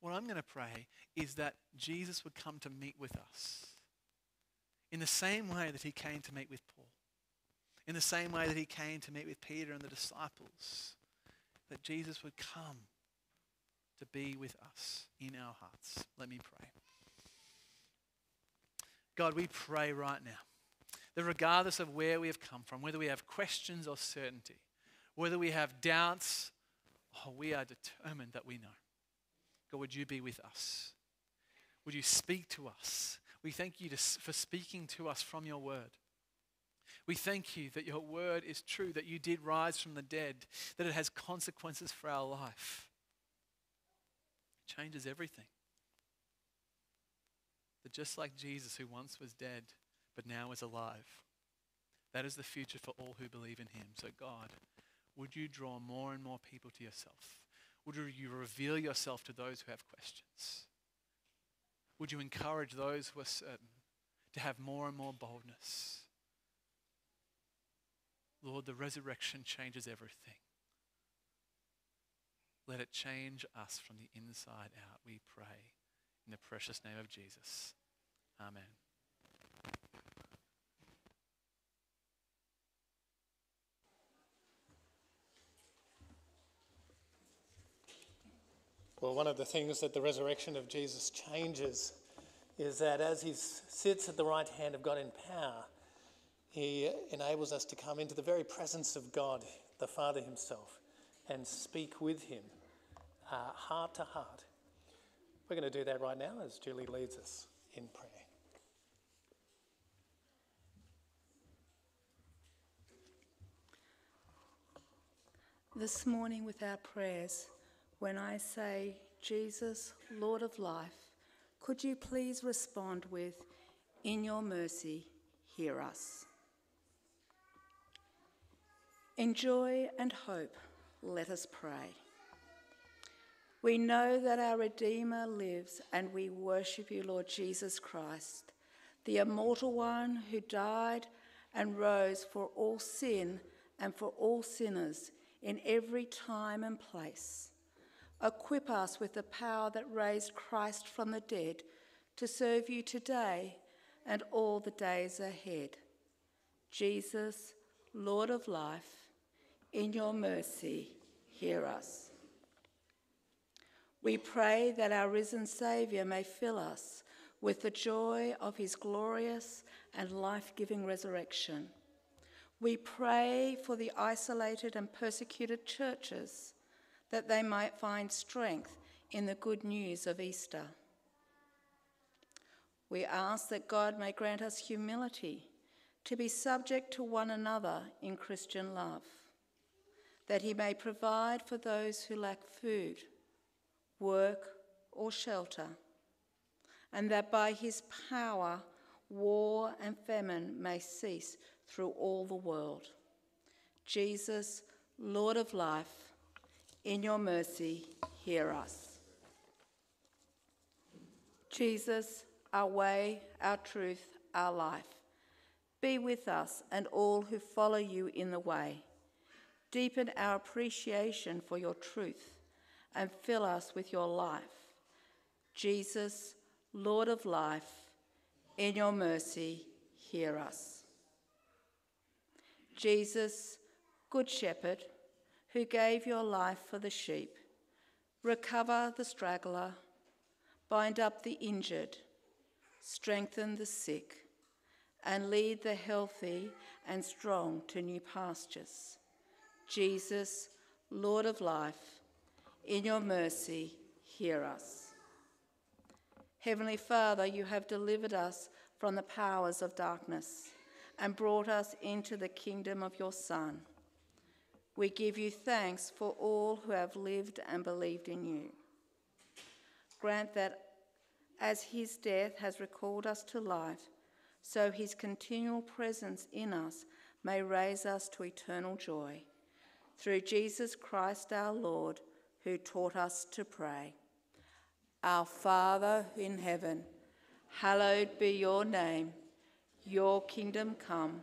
what I'm going to pray is that Jesus would come to meet with us in the same way that he came to meet with Paul, in the same way that he came to meet with Peter and the disciples, that Jesus would come to be with us in our hearts. Let me pray. God, we pray right now that regardless of where we have come from, whether we have questions or certainty, whether we have doubts, oh, we are determined that we know. God, would you be with us? Would you speak to us? We thank you to, for speaking to us from your word. We thank you that your word is true, that you did rise from the dead, that it has consequences for our life. It changes everything. That just like Jesus, who once was dead but now is alive, that is the future for all who believe in him. So, God, would you draw more and more people to yourself? Would you reveal yourself to those who have questions? Would you encourage those who are certain to have more and more boldness? Lord, the resurrection changes everything. Let it change us from the inside out, we pray. In the precious name of Jesus. Amen. Well, one of the things that the resurrection of Jesus changes is that as he sits at the right hand of God in power, he enables us to come into the very presence of God, the Father himself, and speak with him uh, heart to heart. We're going to do that right now as Julie leads us in prayer. This morning, with our prayers, when I say, Jesus, Lord of life, could you please respond with, In your mercy, hear us? In joy and hope, let us pray. We know that our Redeemer lives, and we worship you, Lord Jesus Christ, the immortal one who died and rose for all sin and for all sinners in every time and place. Equip us with the power that raised Christ from the dead to serve you today and all the days ahead. Jesus, Lord of life, in your mercy, hear us. We pray that our risen Saviour may fill us with the joy of his glorious and life giving resurrection. We pray for the isolated and persecuted churches that they might find strength in the good news of Easter. We ask that God may grant us humility to be subject to one another in Christian love, that he may provide for those who lack food, work, or shelter, and that by his power, war and famine may cease through all the world. Jesus, Lord of life, in your mercy, hear us. Jesus, our way, our truth, our life, be with us and all who follow you in the way. Deepen our appreciation for your truth and fill us with your life. Jesus, Lord of life, in your mercy, hear us. Jesus, Good Shepherd, who gave your life for the sheep. Recover the straggler, bind up the injured, strengthen the sick, and lead the healthy and strong to new pastures. Jesus, Lord of life, in your mercy, hear us. Heavenly Father, you have delivered us from the powers of darkness and brought us into the kingdom of your Son. We give you thanks for all who have lived and believed in you. Grant that as his death has recalled us to life, so his continual presence in us may raise us to eternal joy. Through Jesus Christ our Lord, who taught us to pray. Our Father in heaven, hallowed be your name. Your kingdom come,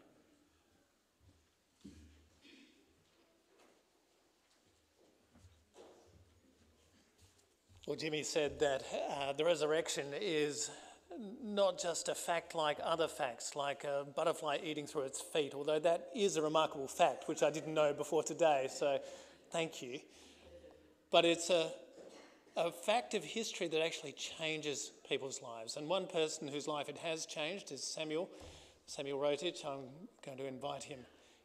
Well, Jimmy said that uh, the resurrection is not just a fact like other facts, like a butterfly eating through its feet, although that is a remarkable fact, which I didn't know before today, so thank you. But it's a, a fact of history that actually changes people's lives. And one person whose life it has changed is Samuel. Samuel Rotich. I'm going to invite him,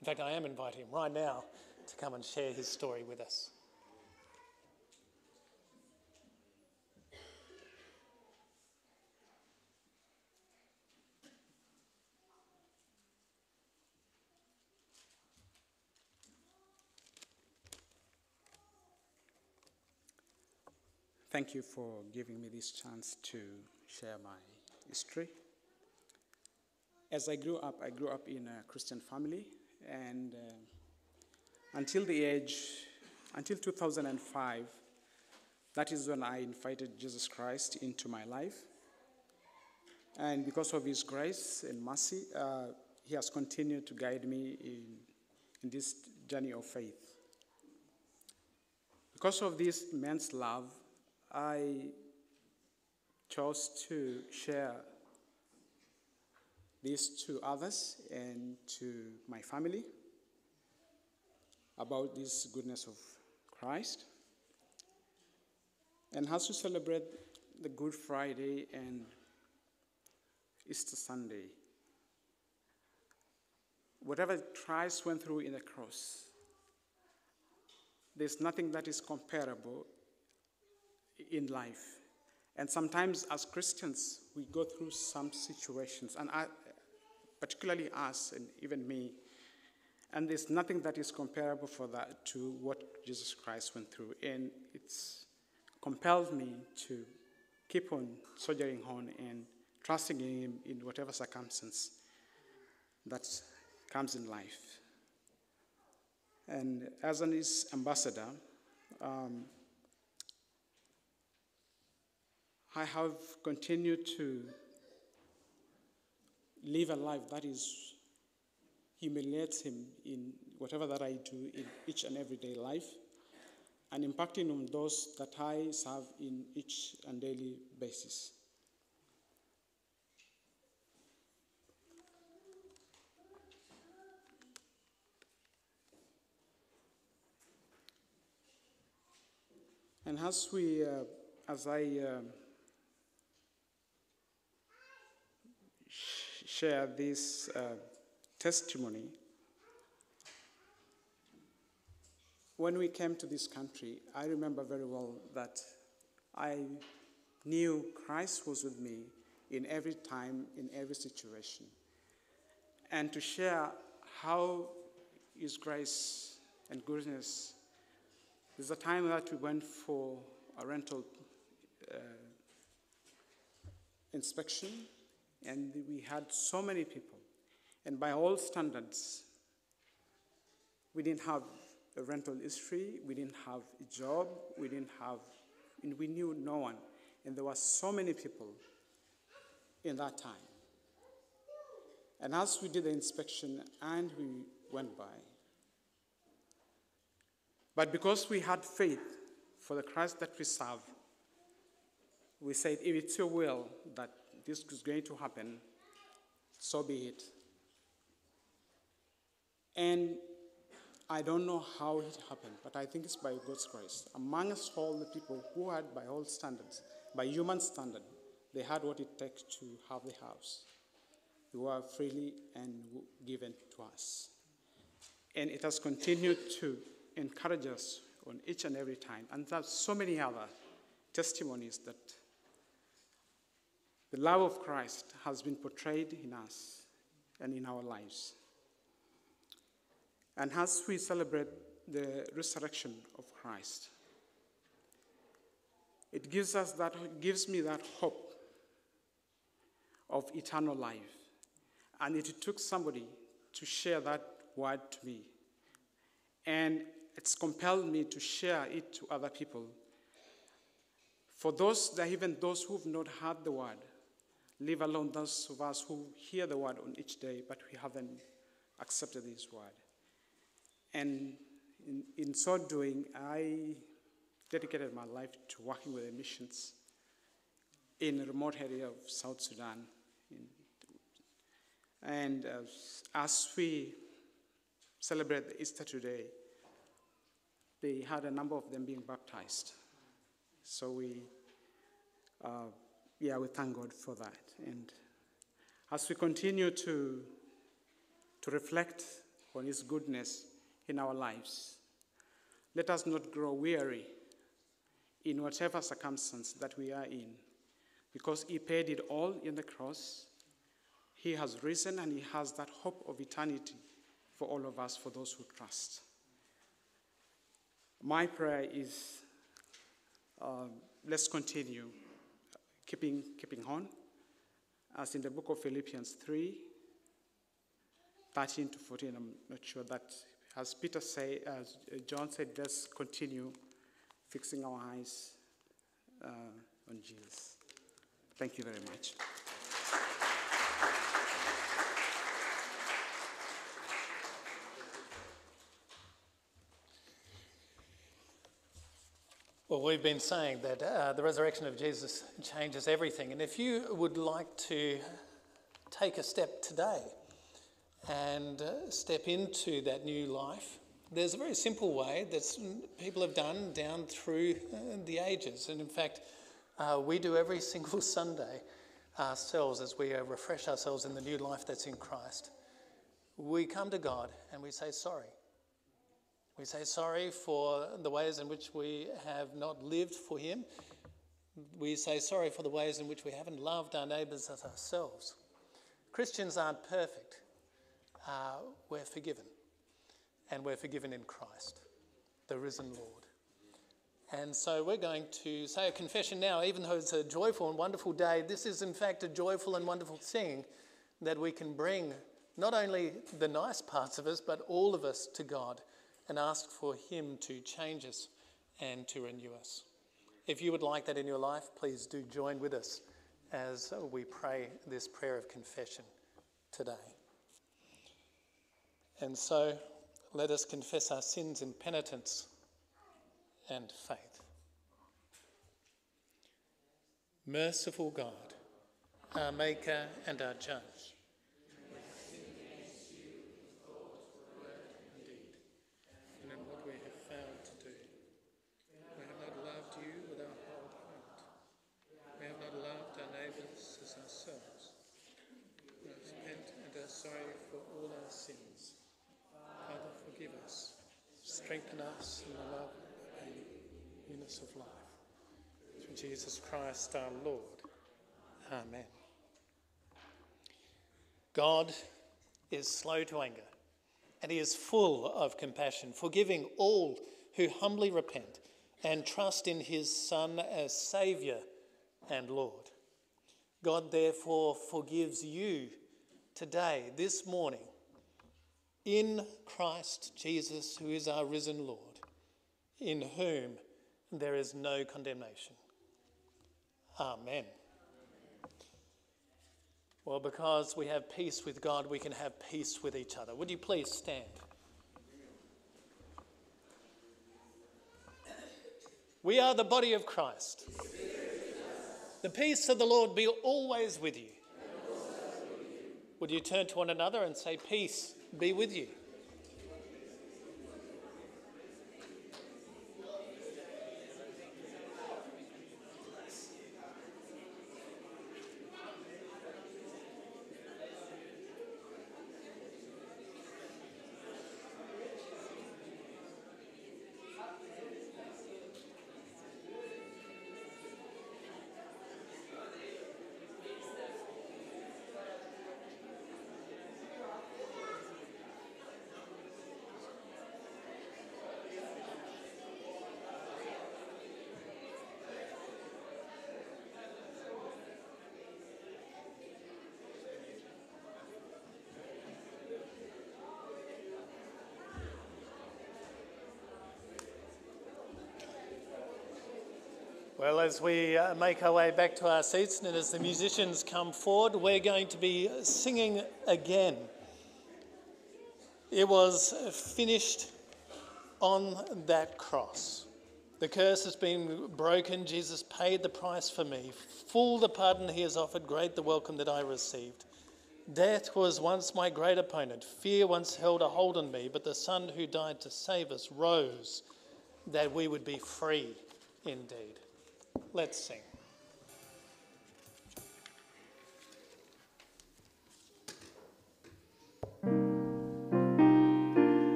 in fact, I am inviting him right now to come and share his story with us. Thank you for giving me this chance to share my history. As I grew up, I grew up in a Christian family, and uh, until the age, until 2005, that is when I invited Jesus Christ into my life. And because of His grace and mercy, uh, He has continued to guide me in, in this journey of faith. Because of this immense love, I chose to share this to others and to my family about this goodness of Christ. And as we celebrate the Good Friday and Easter Sunday, whatever Christ went through in the cross, there's nothing that is comparable in life. And sometimes, as Christians, we go through some situations, and I, particularly us, and even me, and there's nothing that is comparable for that to what Jesus Christ went through. And it's compelled me to keep on soldiering on and trusting in Him in whatever circumstance that comes in life. And as an ambassador, um, I have continued to live a life that is humiliates him in whatever that I do in each and everyday life and impacting on those that I serve in each and daily basis. And as we, uh, as I um, share this uh, testimony, when we came to this country, I remember very well that I knew Christ was with me in every time, in every situation. And to share how His grace and goodness, there's a time that we went for a rental uh, inspection, and we had so many people. And by all standards, we didn't have a rental history, we didn't have a job, we didn't have, and we knew no one. And there were so many people in that time. And as we did the inspection and we went by, but because we had faith for the Christ that we serve, we said, if it's your will that this is going to happen, so be it. And I don't know how it happened, but I think it's by God's grace. Amongst all the people who had, by all standards, by human standard, they had what it takes to have the house. They were freely and given to us. And it has continued to encourage us on each and every time. And there's so many other testimonies that the love of Christ has been portrayed in us and in our lives. And as we celebrate the resurrection of Christ, it gives us that gives me that hope of eternal life. And it took somebody to share that word to me. And it's compelled me to share it to other people. For those that even those who've not heard the word, leave alone those of us who hear the word on each day, but we haven't accepted this word. And in, in so doing, I dedicated my life to working with the missions in a remote area of South Sudan. And uh, as we celebrate Easter today, they had a number of them being baptized. So we, uh, yeah, we thank God for that. And as we continue to, to reflect on His goodness in our lives, let us not grow weary in whatever circumstance that we are in, because He paid it all in the cross. He has risen and He has that hope of eternity for all of us, for those who trust. My prayer is uh, let's continue keeping, keeping on, as in the book of Philippians 3 13 to 14. I'm not sure that, as Peter said, as John said, let's continue fixing our eyes uh, on Jesus. Thank you very much. Well, we've been saying that uh, the resurrection of Jesus changes everything. And if you would like to take a step today and uh, step into that new life, there's a very simple way that people have done down through uh, the ages. And in fact, uh, we do every single Sunday ourselves as we uh, refresh ourselves in the new life that's in Christ. We come to God and we say sorry. We say sorry for the ways in which we have not lived for Him. We say sorry for the ways in which we haven't loved our neighbours as ourselves. Christians aren't perfect. Uh, we're forgiven. And we're forgiven in Christ, the risen Lord. And so we're going to say a confession now, even though it's a joyful and wonderful day. This is, in fact, a joyful and wonderful thing that we can bring not only the nice parts of us, but all of us to God and ask for Him to change us and to renew us. If you would like that in your life, please do join with us as we pray this prayer of confession today. And so let us confess our sins in penitence and faith. Merciful God, our Maker and our Judge. sorry for all our sins. Father, forgive us. Strengthen us in the love and newness of life. Through Jesus Christ our Lord. Amen. God is slow to anger and he is full of compassion, forgiving all who humbly repent and trust in his Son as Saviour and Lord. God therefore forgives you today, this morning, in Christ Jesus, who is our risen Lord, in whom there is no condemnation. Amen. Well, because we have peace with God, we can have peace with each other. Would you please stand? We are the body of Christ. The peace of the Lord be always with you. Would you turn to one another and say, Peace be with you? Well, as we uh, make our way back to our seats and as the musicians come forward, we're going to be singing again. It was finished on that cross. The curse has been broken. Jesus paid the price for me. Full the pardon he has offered, great the welcome that I received. Death was once my great opponent. Fear once held a hold on me, but the Son who died to save us rose that we would be free indeed. Let's sing.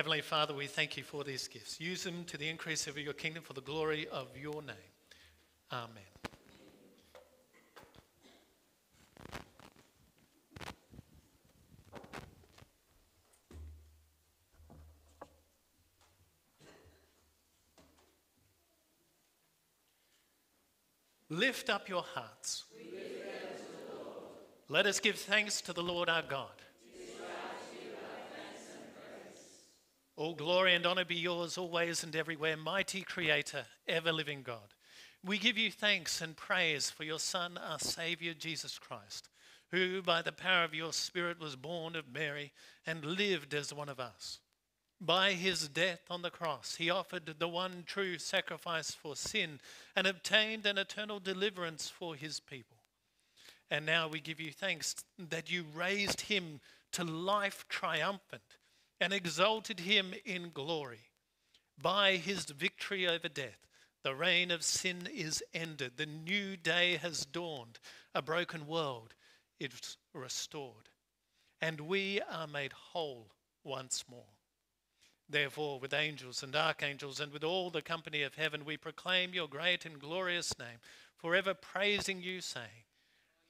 Heavenly Father, we thank you for these gifts. Use them to the increase of your kingdom for the glory of your name. Amen. Lift up your hearts. Let us give thanks to the Lord our God. All glory and honor be yours always and everywhere, mighty Creator, ever living God. We give you thanks and praise for your Son, our Savior, Jesus Christ, who by the power of your Spirit was born of Mary and lived as one of us. By his death on the cross, he offered the one true sacrifice for sin and obtained an eternal deliverance for his people. And now we give you thanks that you raised him to life triumphant and exalted him in glory. By his victory over death, the reign of sin is ended. The new day has dawned. A broken world is restored. And we are made whole once more. Therefore, with angels and archangels and with all the company of heaven, we proclaim your great and glorious name, forever praising you, saying,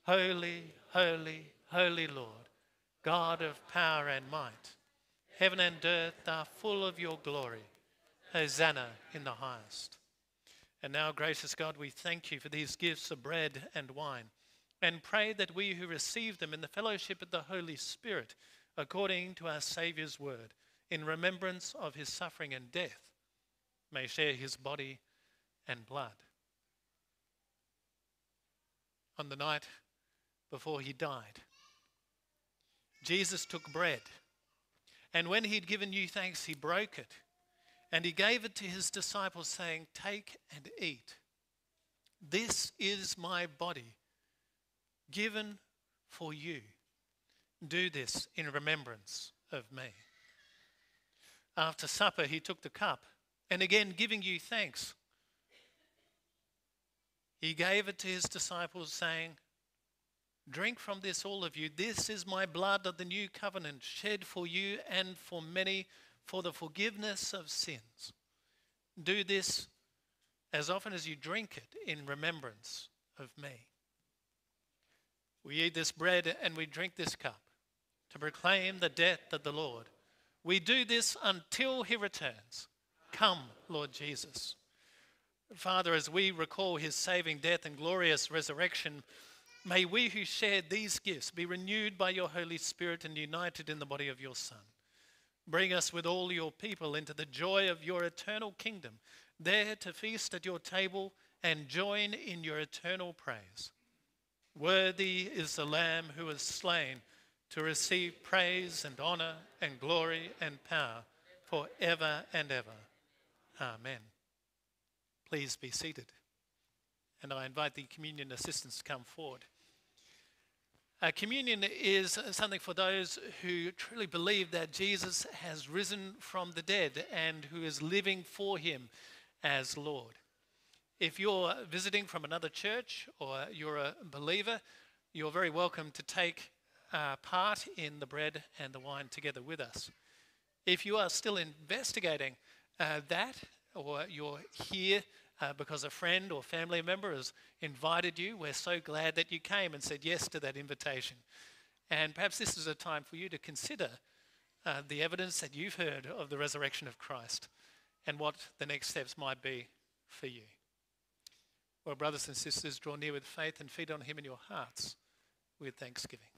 Holy, holy, holy Lord, God of power and might. Heaven and earth are full of your glory. Hosanna in the highest. And now, gracious God, we thank you for these gifts of bread and wine, and pray that we who receive them in the fellowship of the Holy Spirit, according to our Saviour's word, in remembrance of his suffering and death, may share his body and blood. On the night before he died, Jesus took bread, and when he'd given you thanks, he broke it, and he gave it to his disciples, saying, Take and eat. This is my body given for you. Do this in remembrance of me. After supper, he took the cup, and again, giving you thanks, he gave it to his disciples, saying, Drink from this, all of you. This is my blood of the new covenant, shed for you and for many for the forgiveness of sins. Do this as often as you drink it in remembrance of me. We eat this bread and we drink this cup to proclaim the death of the Lord. We do this until he returns. Come, Lord Jesus. Father, as we recall his saving death and glorious resurrection, may we who share these gifts be renewed by your Holy Spirit and united in the body of your Son. Bring us with all your people into the joy of your eternal kingdom, there to feast at your table and join in your eternal praise. Worthy is the Lamb who was slain to receive praise and honor and glory and power forever and ever. Amen. Please be seated. And I invite the communion assistants to come forward. Uh, communion is something for those who truly believe that Jesus has risen from the dead and who is living for him as Lord. If you're visiting from another church or you're a believer, you're very welcome to take uh, part in the bread and the wine together with us. If you are still investigating uh, that, or you're here uh, because a friend or family member has invited you, we're so glad that you came and said yes to that invitation. And perhaps this is a time for you to consider uh, the evidence that you've heard of the resurrection of Christ and what the next steps might be for you. Well, brothers and sisters, draw near with faith and feed on Him in your hearts with thanksgiving.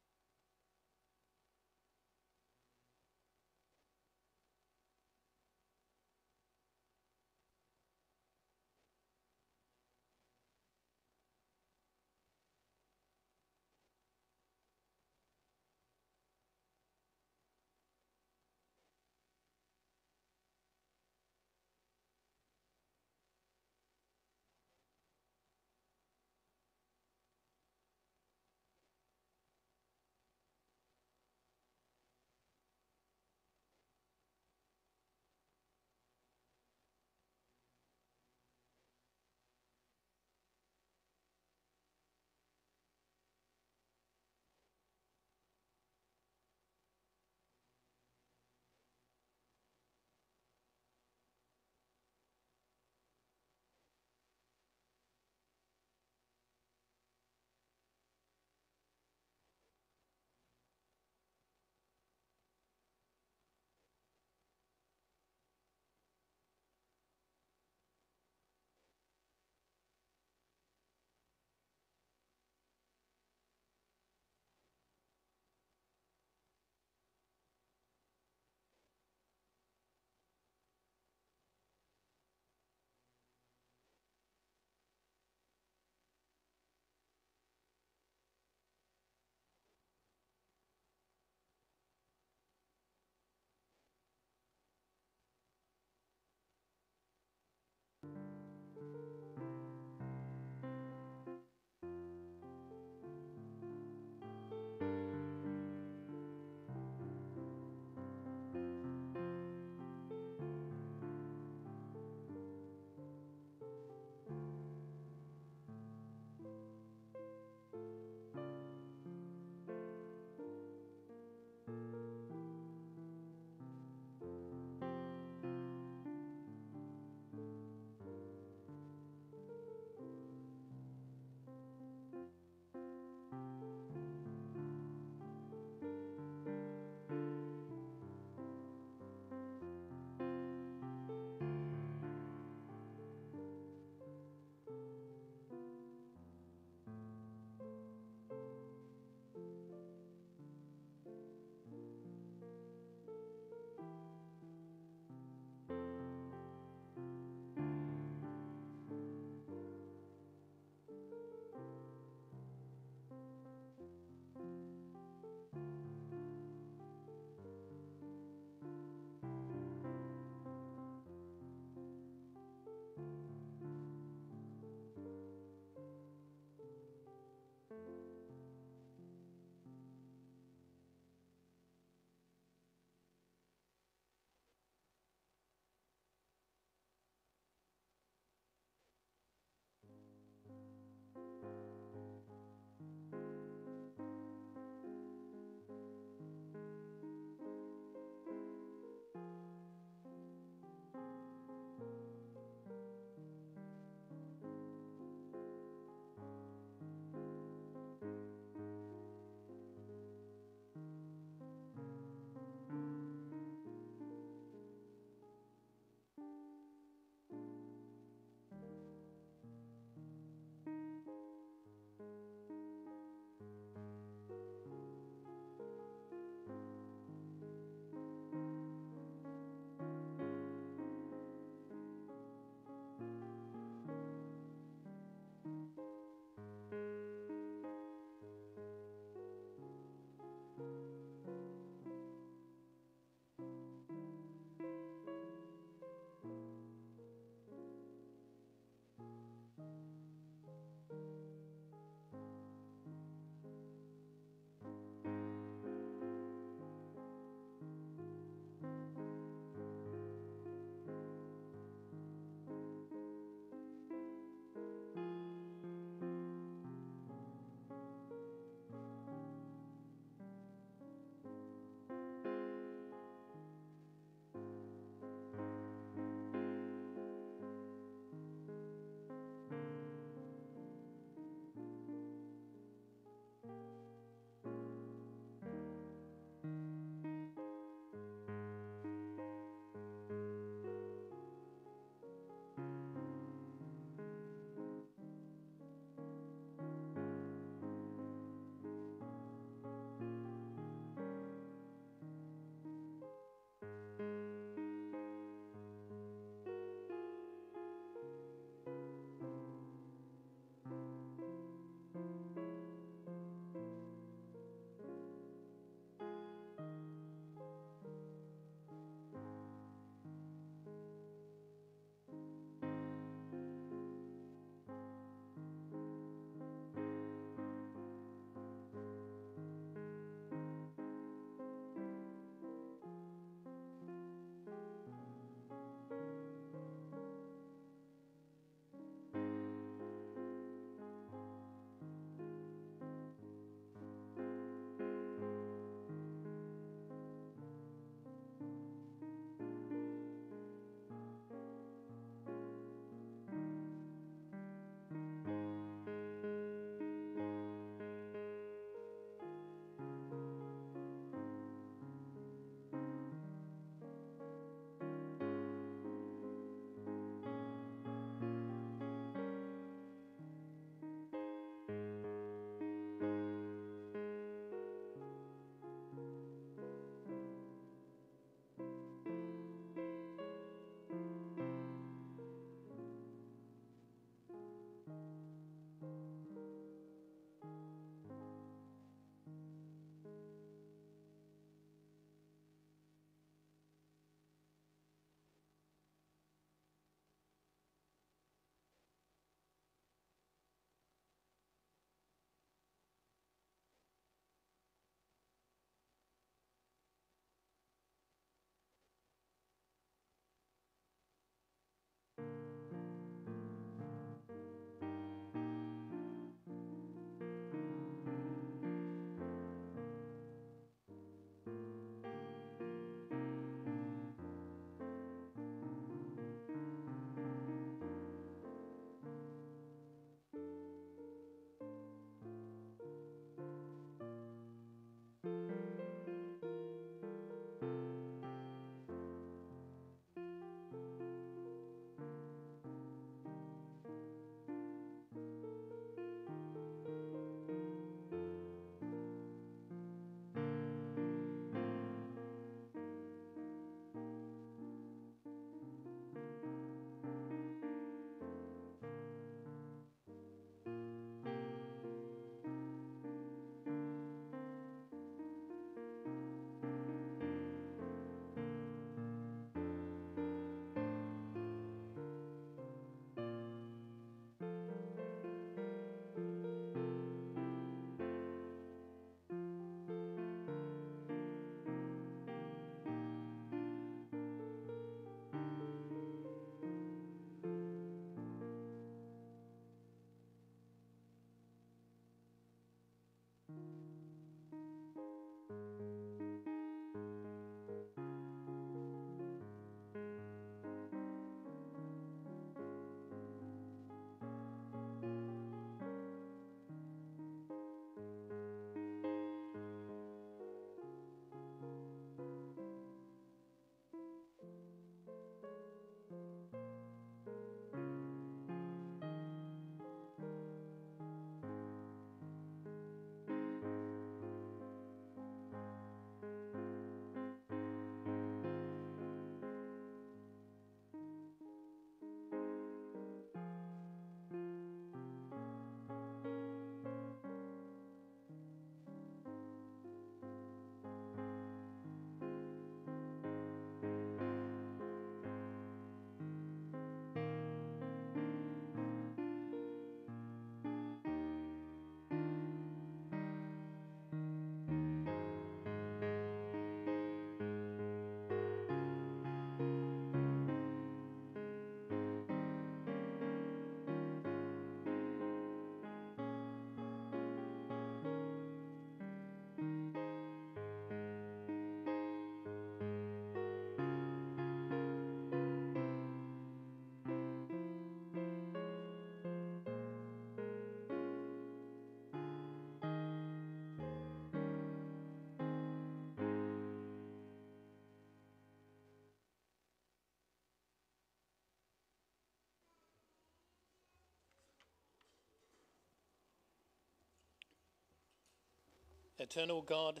Eternal God,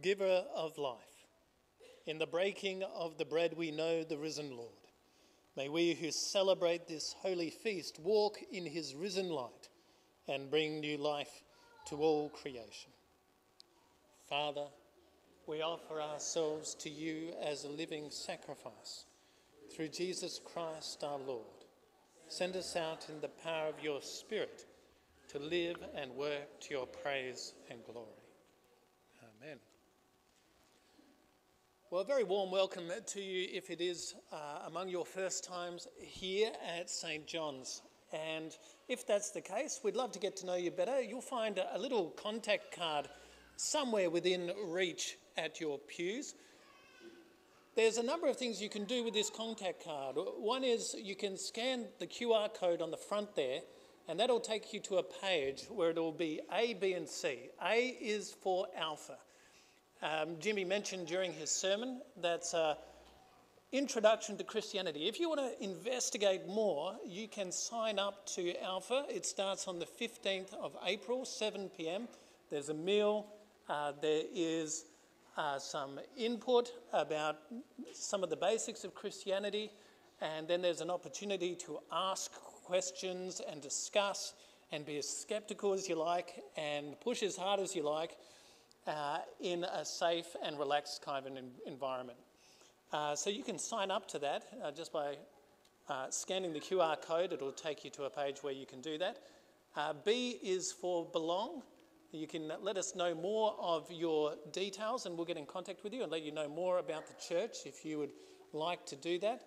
giver of life, in the breaking of the bread we know the risen Lord. May we who celebrate this holy feast walk in his risen light and bring new life to all creation. Father, we offer ourselves to you as a living sacrifice through Jesus Christ our Lord. Send us out in the power of your Spirit to live and work to your praise and glory. Amen. Well, a very warm welcome to you if it is uh, among your first times here at St. John's. And if that's the case, we'd love to get to know you better. You'll find a, little contact card somewhere within reach at your pews. There's a number of things you can do with this contact card. One is you can scan the QR code on the front there, and that'll take you to a page where it'll be A, B, and C. A is for Alpha. Um, Jimmy mentioned during his sermon that's a introduction to Christianity. If you want to investigate more, you can sign up to Alpha. It starts on the 15th of April, 7 p.m. There's a meal. Uh, there is uh, some input about some of the basics of Christianity, and then there's an opportunity to ask questions and discuss and be as skeptical as you like and push as hard as you like uh, in a safe and relaxed kind of an environment. Uh, so you can sign up to that uh, just by uh, scanning the QR code. It'll take you to a page where you can do that. Uh, B is for belong. You can let us know more of your details and we'll get in contact with you and let you know more about the church if you would like to do that.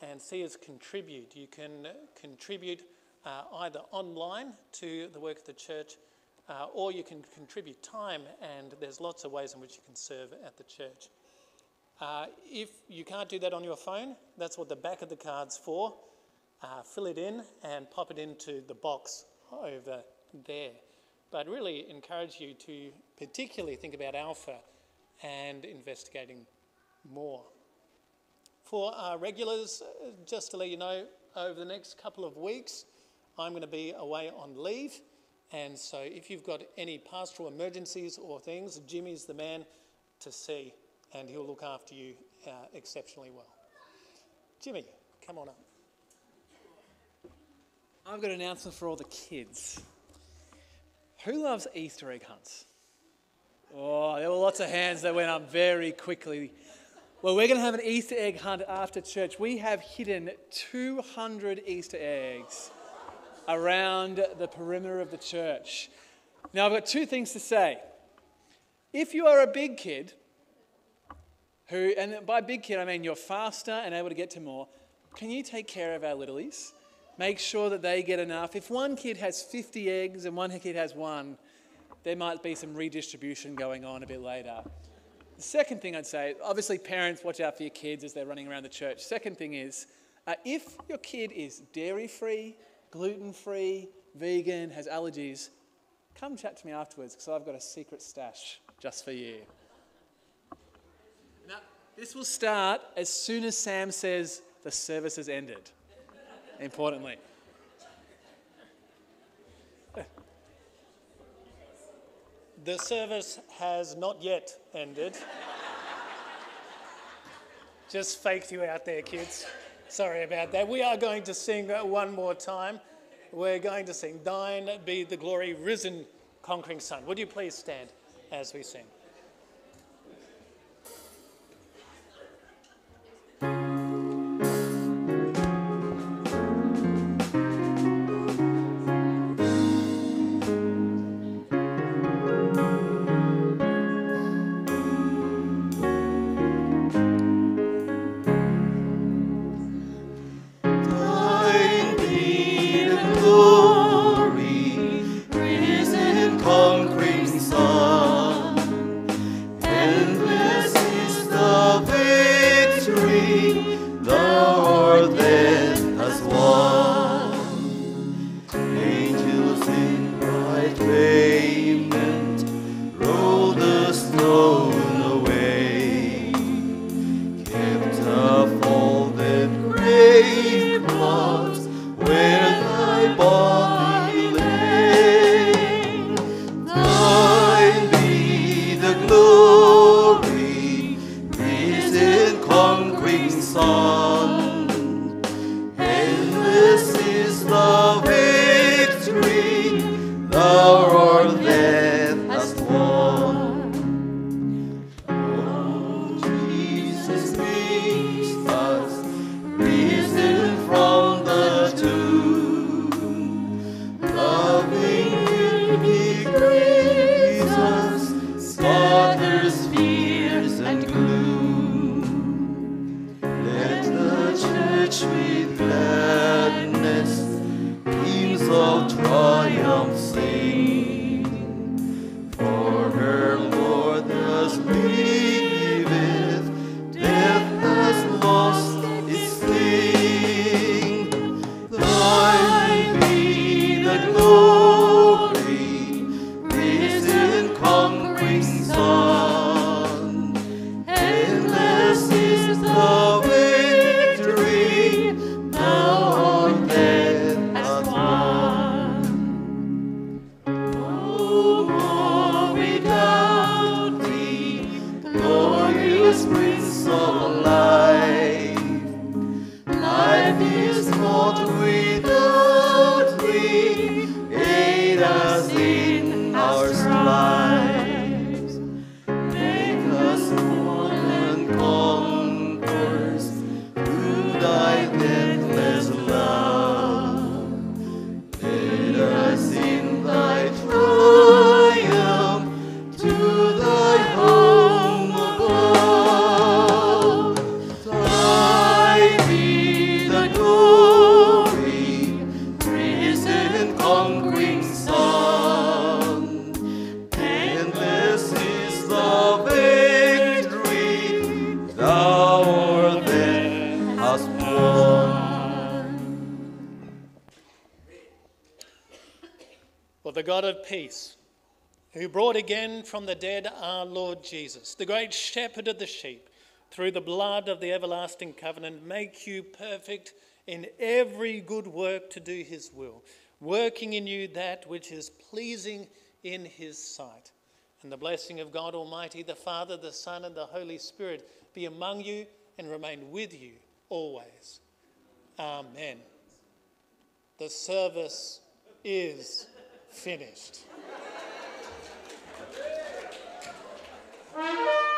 And C is contribute. You can contribute uh, either online to the work of the church uh, or you can contribute time, and there's lots of ways in which you can serve at the church. Uh, if you can't do that on your phone, that's what the back of the card's for. Uh, fill it in and pop it into the box over there. But I'd really encourage you to particularly think about Alpha and investigating more. For our regulars, uh, just to let you know, over the next couple of weeks, I'm going to be away on leave. And so, if you've got any pastoral emergencies or things, Jimmy's the man to see, and he'll look after you uh, exceptionally well. Jimmy, come on up. I've got an announcement for all the kids. Who loves Easter egg hunts? Oh, there were lots of hands that went up very quickly. Well, we're going to have an Easter egg hunt after church. We have hidden 200 Easter eggs around the perimeter of the church. Now, I've got two things to say. If you are a big kid, who, and by big kid, I mean you're faster and able to get to more, can you take care of our littlies? Make sure that they get enough. If one kid has 50 eggs and one kid has one, there might be some redistribution going on a bit later. The second thing I'd say, obviously, parents, watch out for your kids as they're running around the church. Second thing is, uh, if your kid is dairy free, gluten free, vegan, has allergies, come chat to me afterwards because I've got a secret stash just for you. Now, this will start as soon as Sam says the service has ended importantly. The service has not yet ended. Just faked you out there, kids. Sorry about that. We are going to sing one more time. We're going to sing Thine Be the Glory, Risen, Conquering Son. Would you please stand as we sing? Peace, who brought again from the dead our Lord Jesus, the great shepherd of the sheep, through the blood of the everlasting covenant, make you perfect in every good work to do his will, working in you that which is pleasing in his sight. And the blessing of God Almighty, the Father, the Son, and the Holy Spirit be among you and remain with you always. Amen. The service is finished.